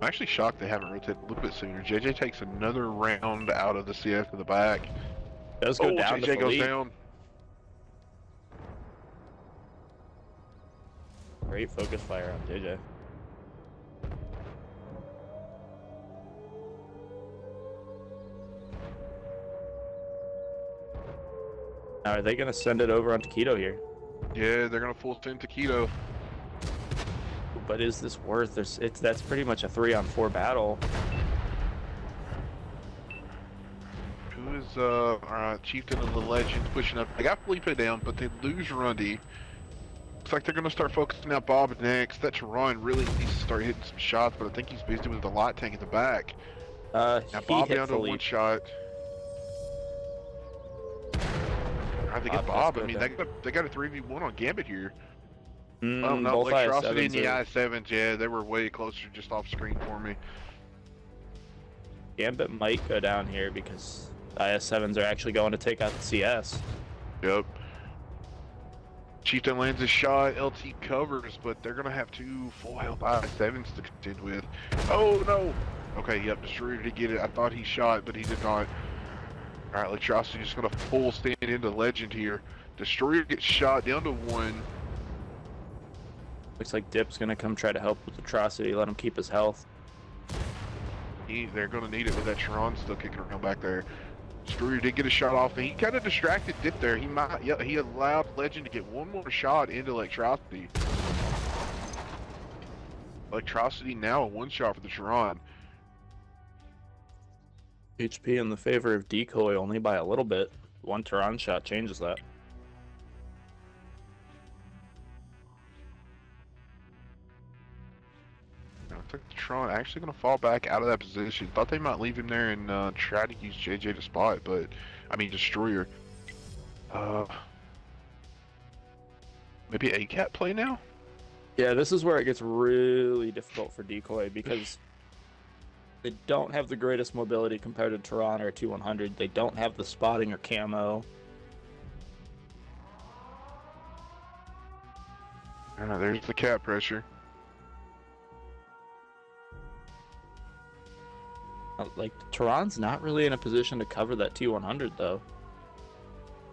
S1: I'm actually shocked they haven't rotated a little bit sooner. JJ takes another round out of the CF to the back.
S2: Does go
S1: oh,
S2: down
S1: JJ goes down.
S2: Great focus fire on JJ. Now, are they going to send it over on Taquito here?
S1: Yeah, they're gonna full send Taquito.
S2: But is this worth? There's, it's that's pretty much a three on four battle.
S1: Who is uh alright, Chieftain of the Legends pushing up. They got Felipe down, but they lose Rundy. Looks like they're gonna start focusing out Bob next. That Teron really needs to start hitting some shots, but I think he's busy with the light tank in the back.
S2: Uh,
S1: Now Bob down to one shot. Alright, they get
S2: Bob
S1: Bob. I mean,
S2: down.
S1: they got they got a three v one on Gambit here.
S2: Mm,
S1: oh no,
S2: both
S1: Electrocity and
S2: IS-7s
S1: the I sevens. Yeah, they were way closer, just off screen for me.
S2: Gambit might go down here because IS-7s are actually going to take out the CS.
S1: Yep. Chieftain lands a shot, LT covers, but they're gonna have two full health I sevens to contend with. Oh no! Okay, yep, Destroyer did get it. I thought he shot, but he did not. Alright, Electrocity just gonna full stand into Legend here. Destroyer gets shot down to one.
S2: Looks like Dip's going to come try to help with Atrocity, let him keep his health.
S1: He, they're gonna need it with that Sharon still kicking around back there. Destroyer did get a shot off, and he kind of distracted Dip there. He might, yeah, he allowed Legend to get one more shot into Electrocity. Electrocity now a one shot for the Sharon.
S2: HP in the favor of Decoy only by a little bit. One Tehran shot changes that.
S1: Think the Tron actually gonna fall back out of that position. Thought they might leave him there and uh, try to use JJ to spot, but I mean Destroyer. Uh, maybe a cat play now.
S2: Yeah, this is where it gets really difficult for Decoy because they don't have the greatest mobility compared to Tehran or T100. They don't have the spotting or camo.
S1: Uh, there's the cat pressure.
S2: Like, Tehran's not really in a position to cover that T100 though.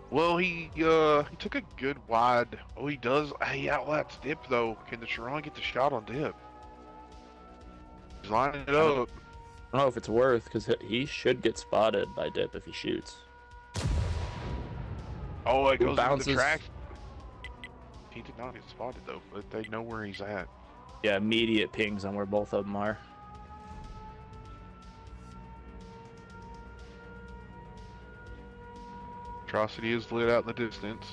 S1: Well, he uh he took a good wide. Oh, he does. He outlaps Dip though. Can the Chiron get the shot on Dip? He's lining it up.
S2: I don't know if it's worth because he should get spotted by Dip if he shoots.
S1: Oh, it goes into the track. He did not get spotted though, but they know where he's at.
S2: Yeah, immediate pings on where both of them are.
S1: Atrocity is lit out in the distance.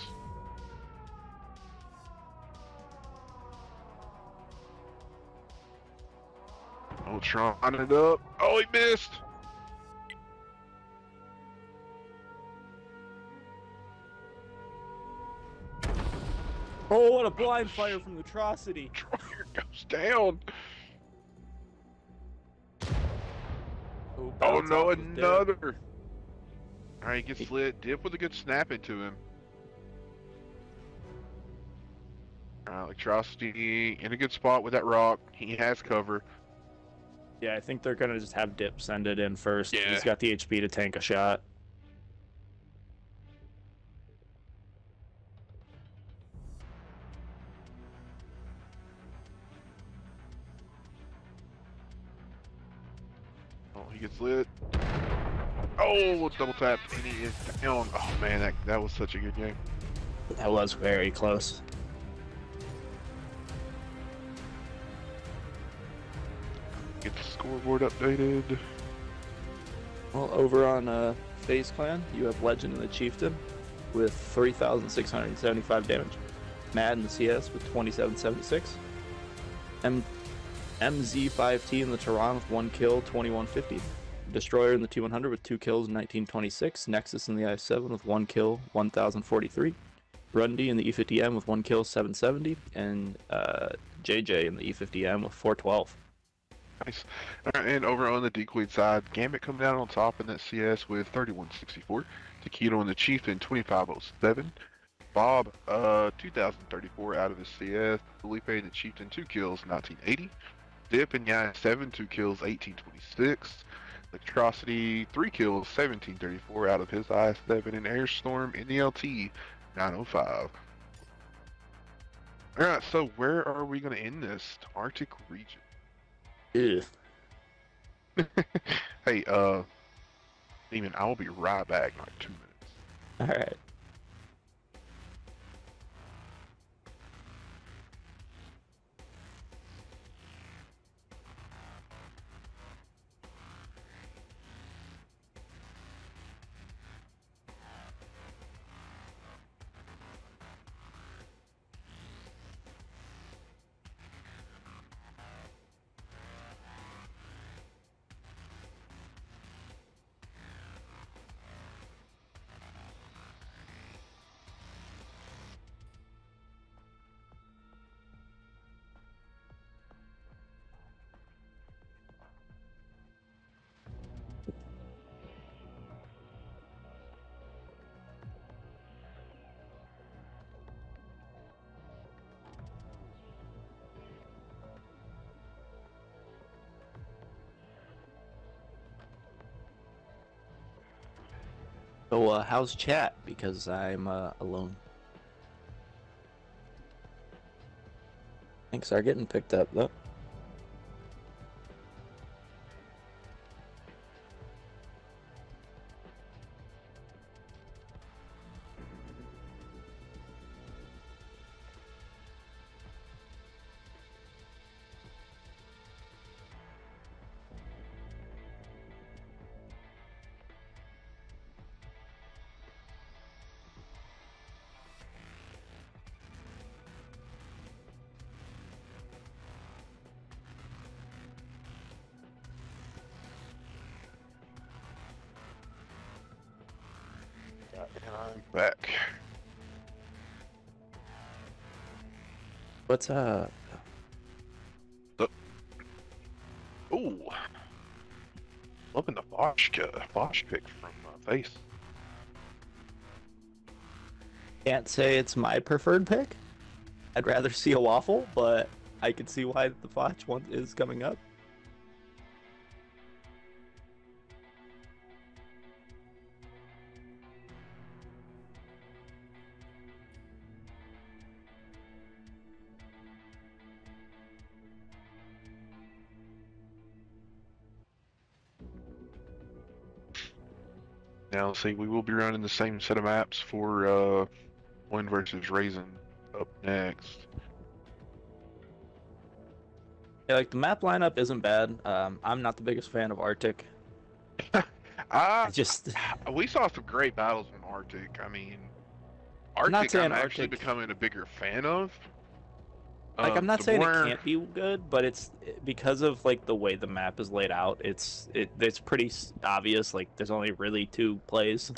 S1: Oh, trying it up. Oh, he missed.
S2: Oh, what a blind fire from the atrocity!
S1: Troyer goes down.
S2: Oh,
S1: Oh no,
S2: another! his
S1: another. Alright, he gets lit. Dip with a good snap into him. Uh, Alright, Electrocity in a good spot with that rock. He has cover.
S2: Yeah, I think they're gonna just have Dip send it in first.
S1: Yeah.
S2: He's got the HP to tank a shot.
S1: Oh, he gets lit. Oh, double tap, and he is down. Oh man, that that was such a good game.
S2: That was very close.
S1: Get the scoreboard updated.
S2: Well, over on uh, Face Clan, you have Legend and the Chieftain with 3,675 damage. Mad in the CS with 2776. M- MZ5T in the Tehran with 1 kill, 2150. Destroyer in the T100 with 2 kills, in 1926. Nexus in the I7 with 1 kill, 1043. Grundy in the E50M with 1 kill, 770. And uh, JJ in the E50M with 412.
S1: Nice. And over on the Decoy side, Gambit coming down on top in that CS with 3164. Taquito and the Chieftain 2507. Bob, uh, 2034 out of the CS. Felipe the Chieftain, 2 kills, 1980. Dip and Yai 7, 2 kills, 1826. Electrocity, 3 kills, 1734 out of his I7. And Airstorm in the LT, 905. Alright, so where are we going to end this? Arctic region.
S2: Ugh.
S1: hey, uh, Demon, I will be right back in like two minutes.
S2: Alright. Uh, how's chat? Because I'm uh, alone. Thanks are getting picked up though. What's uh?
S1: Ooh. Loving the Foch, Foch pick from uh, Face.
S2: Can't say it's my preferred pick. I'd rather see a waffle, but I can see why the Foch one is coming up.
S1: See, we will be running the same set of maps for uh, One versus Raisin up next.
S2: Yeah, like the map lineup isn't bad. Um, I'm not the biggest fan of Arctic.
S1: Uh,
S2: I just
S1: we saw some great battles in Arctic. I mean,
S2: I'm not
S1: Arctic I'm, actually
S2: Arctic-
S1: becoming a bigger fan of.
S2: Like I'm
S1: Um,
S2: not
S1: the
S2: saying it can't be good, but it's because of like the way the map is laid out. It's it it's pretty obvious. Like there's only really two plays.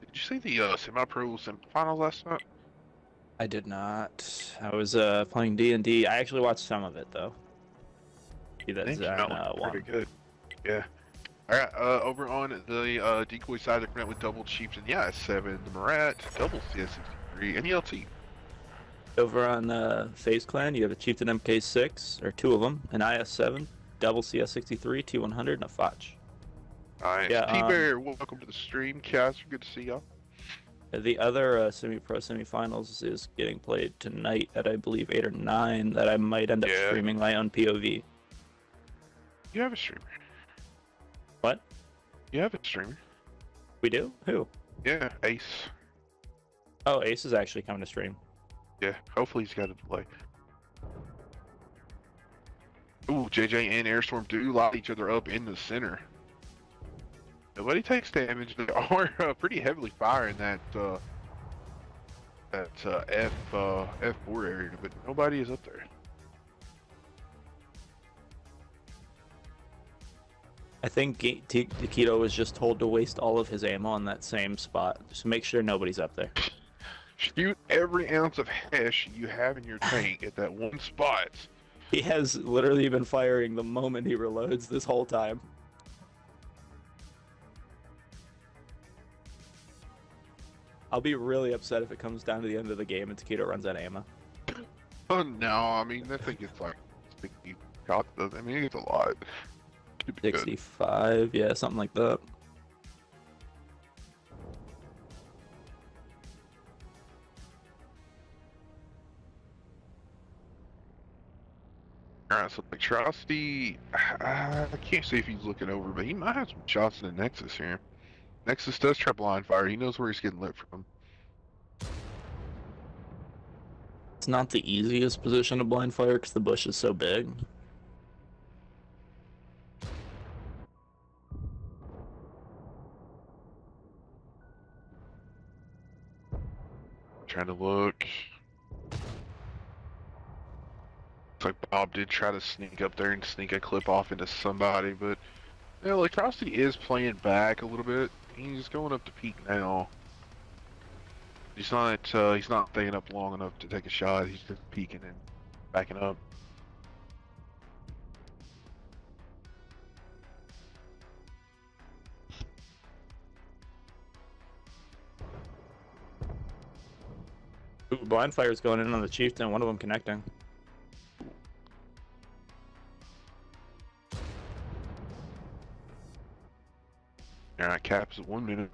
S1: Did you see the uh, semi-pro semifinals last night?
S2: I did not. I was uh playing D and D. I actually watched some of it though. See that
S1: I think
S2: uh,
S1: was pretty good. Yeah. All right. Uh, over on the uh, decoy side, I went with double Chiefs and yeah, seven. The Marat double CS63 and LT.
S2: Over on uh, Face Clan, you have a Chieftain MK6 or two of them, an IS7, double CS63, T100, and a Foch.
S1: All right.
S2: Yeah,
S1: T
S2: um,
S1: Bear, welcome to the stream, Cass. Good to see y'all.
S2: The other uh, semi-pro semifinals is getting played tonight at I believe eight or nine. That I might end up
S1: Yeah.
S2: streaming my own POV.
S1: You have a streamer.
S2: What?
S1: You have a streamer.
S2: We do? Who?
S1: Yeah, Ace.
S2: Oh, Ace is actually coming to stream.
S1: Yeah, hopefully he's got a delay. Ooh, JJ and Airstorm do lock each other up in the center. Nobody takes damage. They are uh, pretty heavily firing that uh, that uh, F uh, F4 area, but nobody is up there.
S2: I think G- T- Taquito was just told to waste all of his ammo on that same spot. Just make sure nobody's up there.
S1: Shoot every ounce of Hesh you have in your tank at that one spot.
S2: He has literally been firing the moment he reloads this whole time. I'll be really upset if it comes down to the end of the game and Taquito runs out of ammo.
S1: Oh no, I mean I think it's like 60 shots. I mean it's a lot. Could be good.
S2: 65, yeah, something like that.
S1: Alright, so Atrocity, I can't see if he's looking over, but he might have some shots in the Nexus here. Nexus does trap blind fire. He knows where he's getting lit from.
S2: It's not the easiest position to blind fire because the bush is so big.
S1: Trying to look. Looks like Bob did try to sneak up there and sneak a clip off into somebody, but you know, is playing back a little bit. He's going up to peak now. He's not uh, he's not staying up long enough to take a shot. He's just peeking and backing up.
S2: Ooh, blind fire's going in on the chieftain, one of them connecting.
S1: Alright, caps at one minute.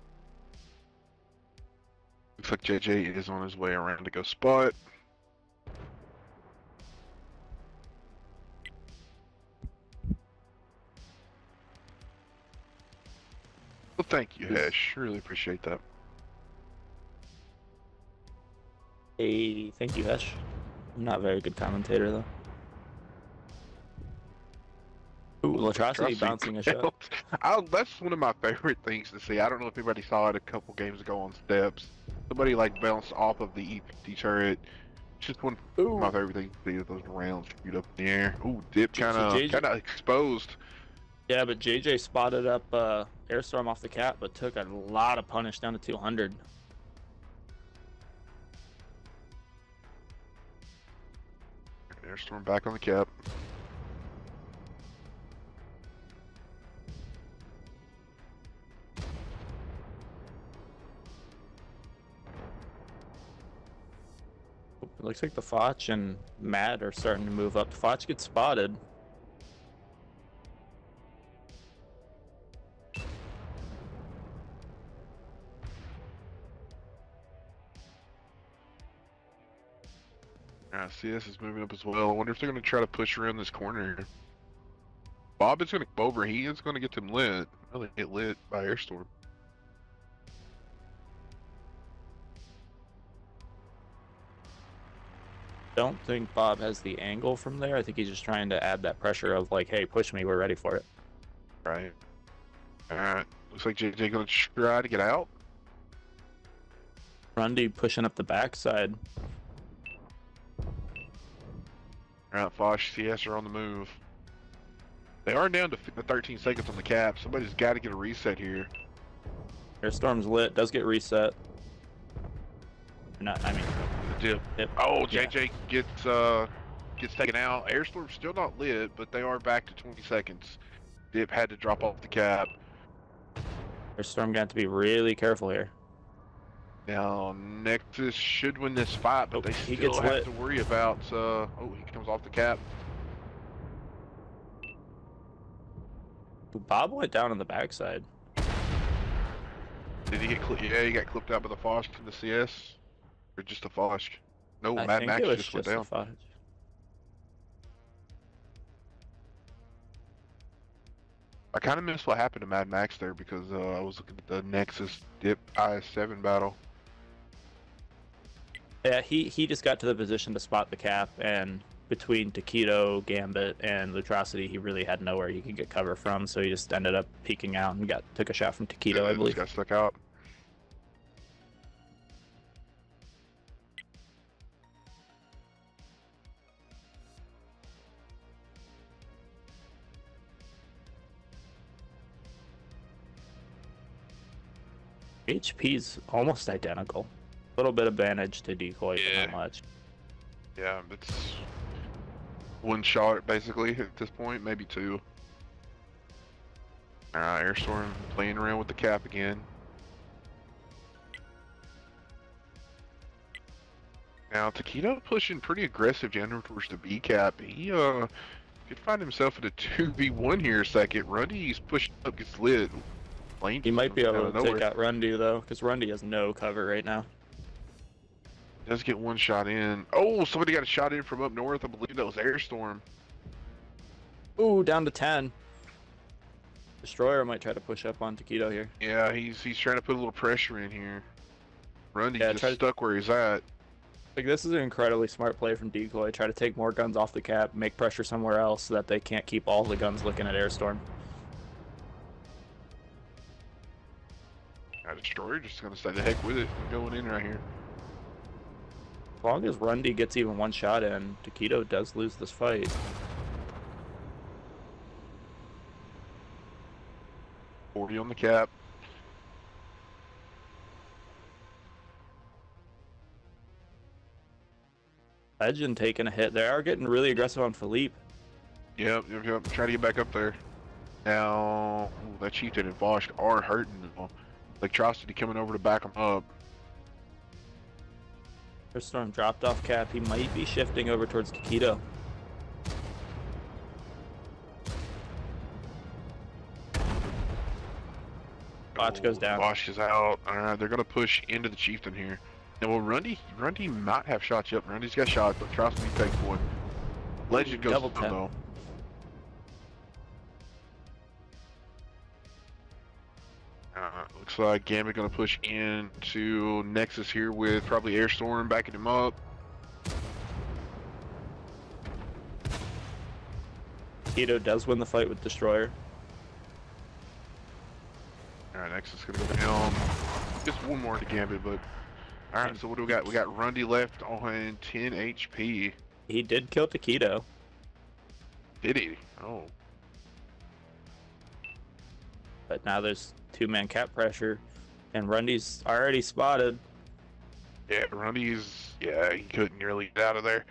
S1: Looks like JJ is on his way around to go spot. Well, thank you, Hesh. Really appreciate that.
S2: Hey, thank you, Hesh. I'm not a very good commentator though. Ooh,
S1: Atrocity
S2: bouncing a shot.
S1: I, that's one of my favorite things to see. I don't know if anybody saw it a couple games ago on Steppes. Somebody like bounced off of the E50 turret. Just one of
S2: Ooh,
S1: my favorite things to see is those rounds shoot up in the air. Ooh, dip kind of
S2: JJ
S1: kind of exposed.
S2: yeah, but JJ spotted up uh, Airstorm off the cap, but took a lot of punish down to 200.
S1: Airstorm back on the cap.
S2: It looks like the Foch and Matt are starting to move up. The Foch gets spotted.
S1: CS is moving up as well. I wonder if they're going to try to push around this corner. here. Bob is going to come over. He is going to get them lit. Really get lit by Airstorm.
S2: don't think Bob has the angle from there. I think he's just trying to add that pressure of like, hey, push me, we're ready for it.
S1: Right. Alright. Looks like JJ gonna try to get out.
S2: Grundy pushing up the backside.
S1: Alright, Foch, CS are on the move. They are down to 13 seconds on the cap. Somebody's got to get a reset here.
S2: Airstorm's lit, does get reset. Not, I mean,
S1: The dip.
S2: Dip.
S1: Oh,
S2: Yeah.
S1: JJ gets uh gets taken out. Airstorm's still not lit, but they are back to 20 seconds. Dip had to drop off the cap.
S2: Airstorm got to be really careful here.
S1: Now Nexus should win this fight, but
S2: Oh,
S1: they
S2: he
S1: still
S2: gets
S1: have
S2: lit.
S1: to worry about. Uh, oh, he comes off the cap.
S2: Bob went down on the backside.
S1: Did he get? Cli- yeah, he got clipped out by the Foch in the CS, or just the Foch. No,
S2: I
S1: Mad Max just went down. I kind of missed what happened to Mad Max there because uh, I was looking at the Nexus Dip IS7 battle.
S2: Yeah, he he just got to the position to spot the cap, and between Taquito, Gambit, and Lutrosity, he really had nowhere he could get cover from. So he just ended up peeking out and got took a shot from Taquito,
S1: Yeah,
S2: I believe.
S1: got stuck out.
S2: HP's almost identical. A little bit of advantage to decoy, but
S1: Yeah.
S2: not much.
S1: Yeah, it's one shot basically at this point, maybe two. Alright, Airstorm playing around with the cap again. Now Taquito pushing pretty aggressive general towards the B cap. He uh could find himself in a two v one here a second. Rundy's pushing up, gets lit. Lane
S2: He might be able to take out Rundy though, because Rundy has no cover right now.
S1: Does get one shot in. Oh, somebody got a shot in from up north. I believe that was Airstorm.
S2: Ooh, down to ten. Destroyer might try to push up on Taquito here.
S1: Yeah, he's he's trying to put a little pressure in here. Rundy's
S2: Yeah,
S1: just
S2: try to-
S1: stuck where he's at.
S2: Like this is an incredibly smart play from Decoy. Try to take more guns off the cap, make pressure somewhere else so that they can't keep all the guns looking at Airstorm.
S1: A destroyer just gonna say the heck with it. Going in right here.
S2: As long as Rundy gets even one shot in, Taquito does lose this fight.
S1: Forty on the cap.
S2: Legend taking a hit. They are getting really aggressive on Philippe.
S1: Yep, yep, yep. Try to get back up there. Now, that chieftain and Foch are hurting. now. Electrocity coming over to back him up.
S2: Airstorm dropped off cap. He might be shifting over towards Taquito. Foch goes down.
S1: Foch is out. Alright, they're gonna push into the chieftain here. Now, well, Rundy, Rundy might have shots. Yep, Rundy's got shots, but Electrocity takes one. Legend goes
S2: Double
S1: down, though. Uh, like Gambit gonna push into Nexus here with probably Airstorm backing him up.
S2: Taquito does win the fight with Destroyer.
S1: Alright, Nexus is gonna go down. Just one more to Gambit, but alright. So what do we got? We got Rundy left on 10 HP.
S2: He did kill Taquito.
S1: Did he? Oh,
S2: But now there's two man cap pressure, and Rundy's already spotted.
S1: yeah. Rundy's yeah. He couldn't really get out of there.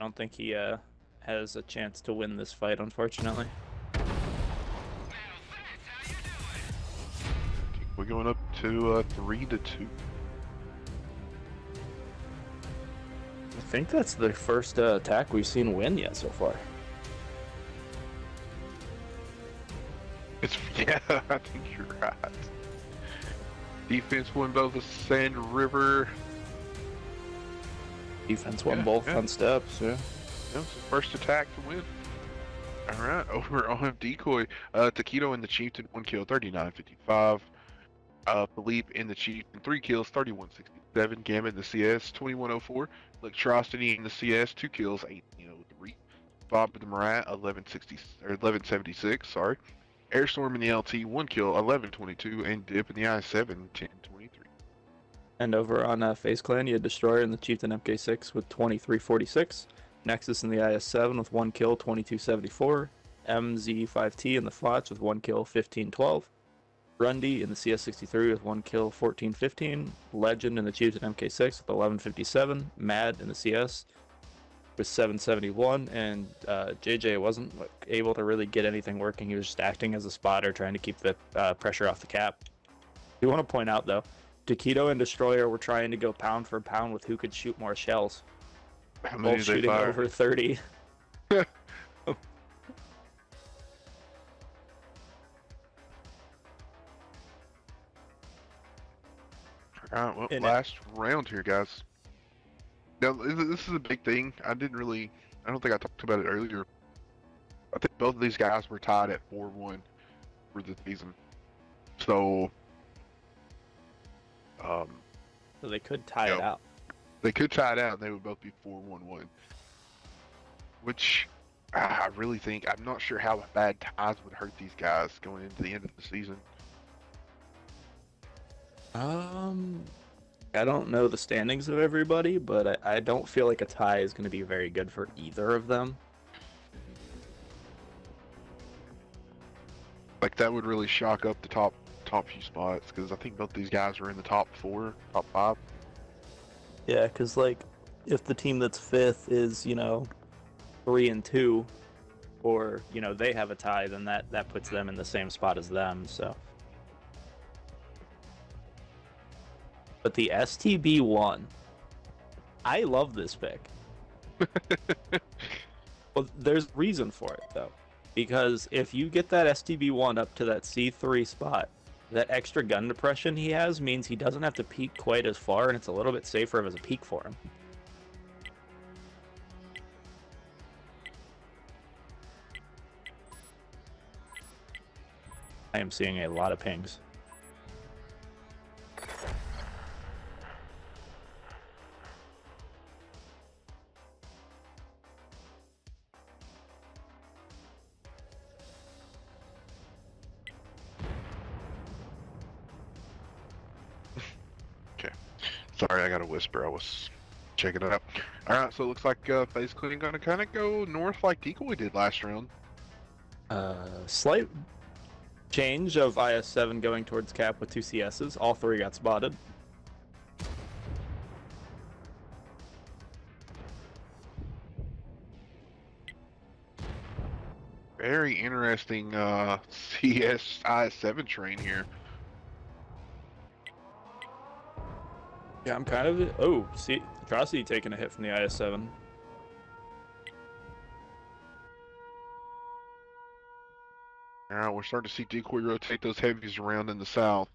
S2: I don't think he uh, has a chance to win this fight, unfortunately.
S1: We're going up to uh, three to two.
S2: I think that's the first uh, attack we've seen win yet so far.
S1: It's yeah. I think you're right. Defense won both the Sand River.
S2: Defense won
S1: Yeah,
S2: both
S1: yeah.
S2: on Steppes. Yeah.
S1: The first attack to win. All right, over on decoy. Uh, Taquito and the Chieftain one kill, 39.55. Uh, Philippe in the Chieftain three kills, 31.67. Gambit in the CS, 21.04. Electrocity in the CS, two kills, 1803. Bob in the Marat, 1160 or 1176. Sorry. Airstorm in the LT, one kill, 1122, and Dip in the I7, 1023.
S2: And over on uh, Face Clan, you had Destroyer in the Chieftain MK6 with 2346. Nexus in the IS7 with one kill, 2274. MZ5T in the Flats with one kill, 1512. Grundy in the CS63 with one kill, 1415. Legend in the Chieftain MK6 with 1157. Mad in the CS with 771. And uh, JJ wasn't like, able to really get anything working. He was just acting as a spotter, trying to keep the uh, pressure off the cap. We want to point out, though, Taquito and Destroyer were trying to go pound for pound with who could shoot more shells.
S1: How many
S2: Both shooting
S1: fire?
S2: over 30.
S1: Alright, well,
S2: And it-
S1: last round here, guys. Now, this is- a big thing. I didn't really, I don't think I talked about it earlier. I think both of these guys were tied at 4 1 for the season. So, um,
S2: So they could tie it out.
S1: they could tie it out and they would both be 4 1 1. Which I really think, I'm not sure how bad ties would hurt these guys going into the end of the season.
S2: Um, I don't know the standings of everybody, but I, I don't feel like a tie is going to be very good for either of them.
S1: Like, that would really shock up the top top few spots because I think both these guys are in the top four, top five.
S2: Yeah, because like if the team that's fifth is you know three and two, or you know they have a tie, then that that puts them in the same spot as them. So. But the STB one, I love this pick. Well, there's reason for it though, because if you get that STB one up to that C3 spot, that extra gun depression he has means he doesn't have to peek quite as far, and it's a little bit safer as a peek for him. I am seeing a lot of pings.
S1: Whisper. I was checking it out. All right, so it looks like uh, Face Clan going to kind of go north like Decoy did last round.
S2: Uh, slight change of IS7 going towards cap with two CSs. All three got spotted.
S1: Very interesting uh, CS IS7 train here.
S2: Yeah, I'm kind of. Oh, see, Atrocity taking a hit from the IS7.
S1: All right, we're starting to see Decoy rotate those heavies around in the south.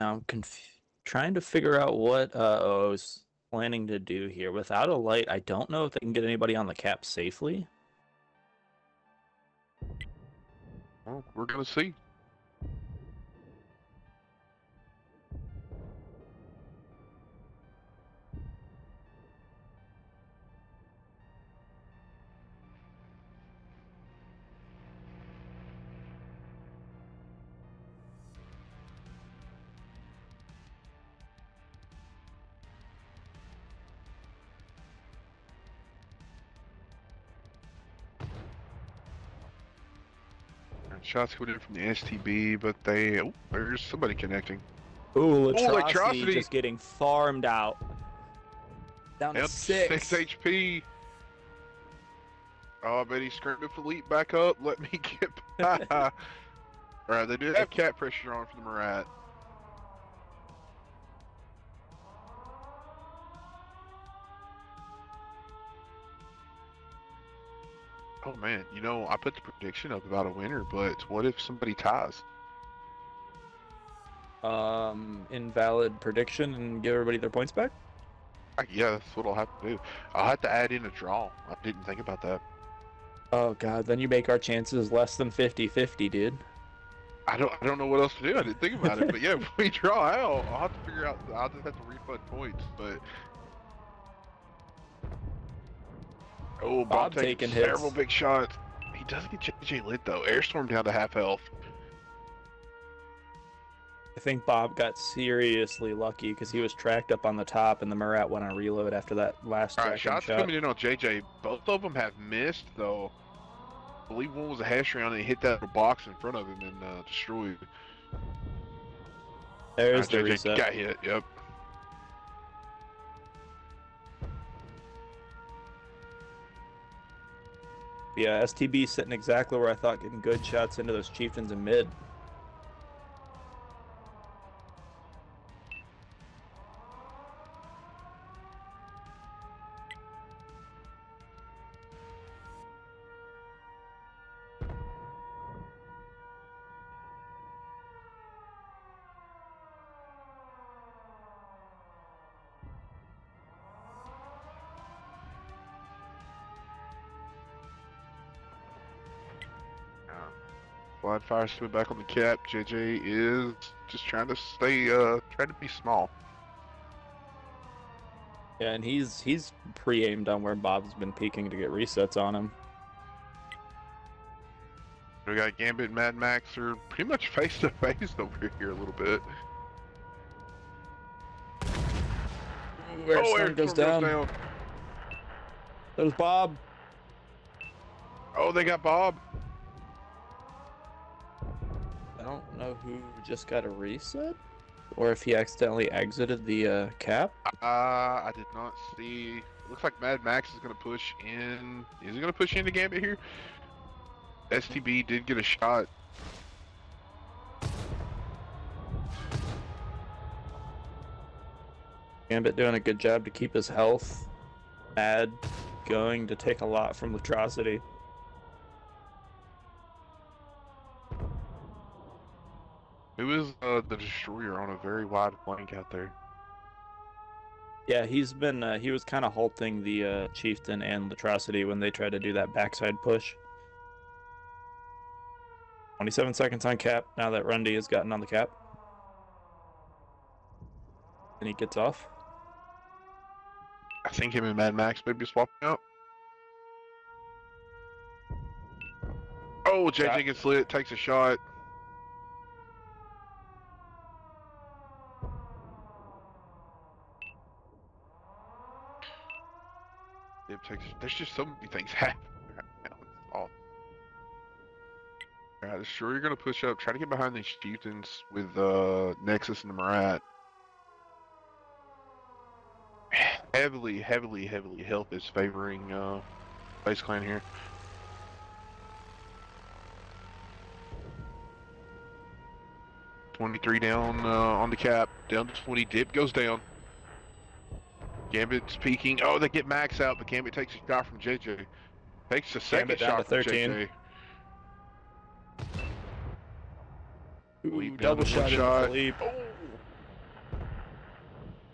S2: Now I'm conf- trying to figure out what uh, I was planning to do here. Without a light, I don't know if they can get anybody on the cap safely.
S1: Well, we're to see. Shots coming in from the STB, but they. Oh, there's somebody connecting.
S2: Ooh, Atrocity,
S1: Atrocity.
S2: just getting farmed out. Down to
S1: Yep,
S2: six.
S1: HP. Oh, I bet he's screaming Philippe back up. Let me get by. Alright, they do have cat pressure on for the Murat. Oh man, you know, I put the prediction up about a winner, but what if somebody ties?
S2: Um, invalid prediction and give everybody their points back.
S1: I, yeah, that's what I'll have to do. I'll have to add in a draw. I didn't think about that.
S2: Oh god, then you make our chances less than 50-50, dude.
S1: I don't I don't know what else to do. I didn't think about it, but yeah, if we draw out, I'll have to figure out. I'll just have to refund points, but. Oh, Bob,
S2: Bob
S1: taking,
S2: taking
S1: several big shots. He does get JJ lit though. Airstorm down to half health.
S2: I think Bob got seriously lucky because he was tracked up on the top, and the Murat went on reload after that last
S1: All right, shots
S2: shot.
S1: coming in on JJ. Both of them have missed though. I believe one was a Hesh round and he hit that box in front of him and uh, destroyed.
S2: There's
S1: Uh,
S2: the
S1: JJ
S2: reset.
S1: got hit. Yep.
S2: Yeah, STB sitting exactly where I thought, getting good shots into those chieftains in mid.
S1: Fire still back on the cap. JJ is just trying to stay, uh, trying to be small.
S2: Yeah, and he's he's pre-aimed on where Bob's been peeking to get resets on him.
S1: We got Gambit and Mad Max are pretty much face to face over here a little bit.
S2: Where
S1: oh,
S2: Storm goes down. There's Bob.
S1: Oh, they got Bob.
S2: Who just got a reset, or if he accidentally exited the uh, cap.
S1: Uh, I did not see. Looks like Mad Max is gonna push in. Is he gonna push into Gambit here? STB did get a shot.
S2: Gambit doing a good job to keep his health. Mad going to take a lot from Latrocity.
S1: Who is uh, the destroyer on a very wide flank out there?
S2: Yeah, he's been uh, he was kind of halting the uh, Chieftain and Latrocity when they tried to do that backside push. 27 seconds on cap now that Rundy has gotten on the cap. And he gets off.
S1: I think him and Mad Max may be swapping out. Oh, JJ gets lit, takes a shot. It takes. There's just so many things happening right now. It's awful. Alright, sure you're gonna push up. Try to get behind these chieftains with uh, Nexus and the Marat. Heavily, heavily, heavily health is favoring uh, Face Clan here. Twenty-three down uh, on the cap, down to twenty. Dip goes down. Gambit's peeking. Oh, they get Max out, but Gambit takes a shot from JJ. Takes a second
S2: Gambit down
S1: shot
S2: to
S1: from
S2: 13.
S1: JJ.
S2: Ooh, double shot,
S1: shot.
S2: Oh.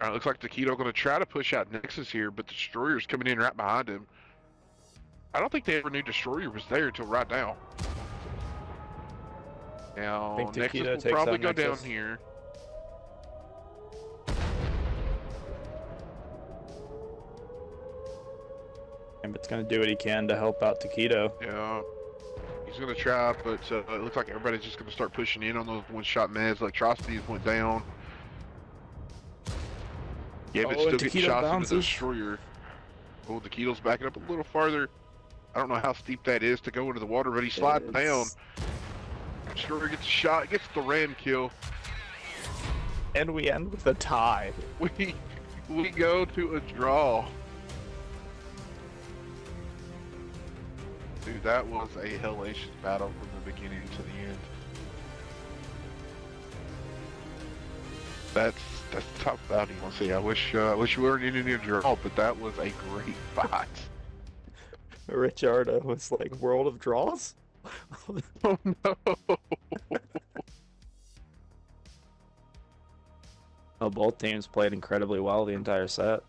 S1: Alright, looks like Taquito going to try to push out Nexus here, but Destroyer's coming in right behind him. I don't think they ever knew Destroyer was there until right now. Now, Nexus will probably go down here.
S2: Gambit's gonna do what he can to help out Taquito.
S1: Yeah. He's going to try, but uh, it looks like everybody's just going to start pushing in on those one-shot meds. Electrocities went down. Yeah, but
S2: Oh,
S1: still getting shots into the Destroyer. Oh, Taquito's backing up a little farther. I don't know how steep that is to go into the water, but he's sliding down. Destroyer gets a shot, gets the ram kill.
S2: And we end with a tie.
S1: We we go to a draw. Dude, that was a hellacious battle from the beginning to the end. That's that's the top battle you want to see. I wish uh, I wish we weren't in a draw, but that was a great fight.
S2: Richardo was like world of draws.
S1: oh no!
S2: oh, both teams played incredibly well the entire set.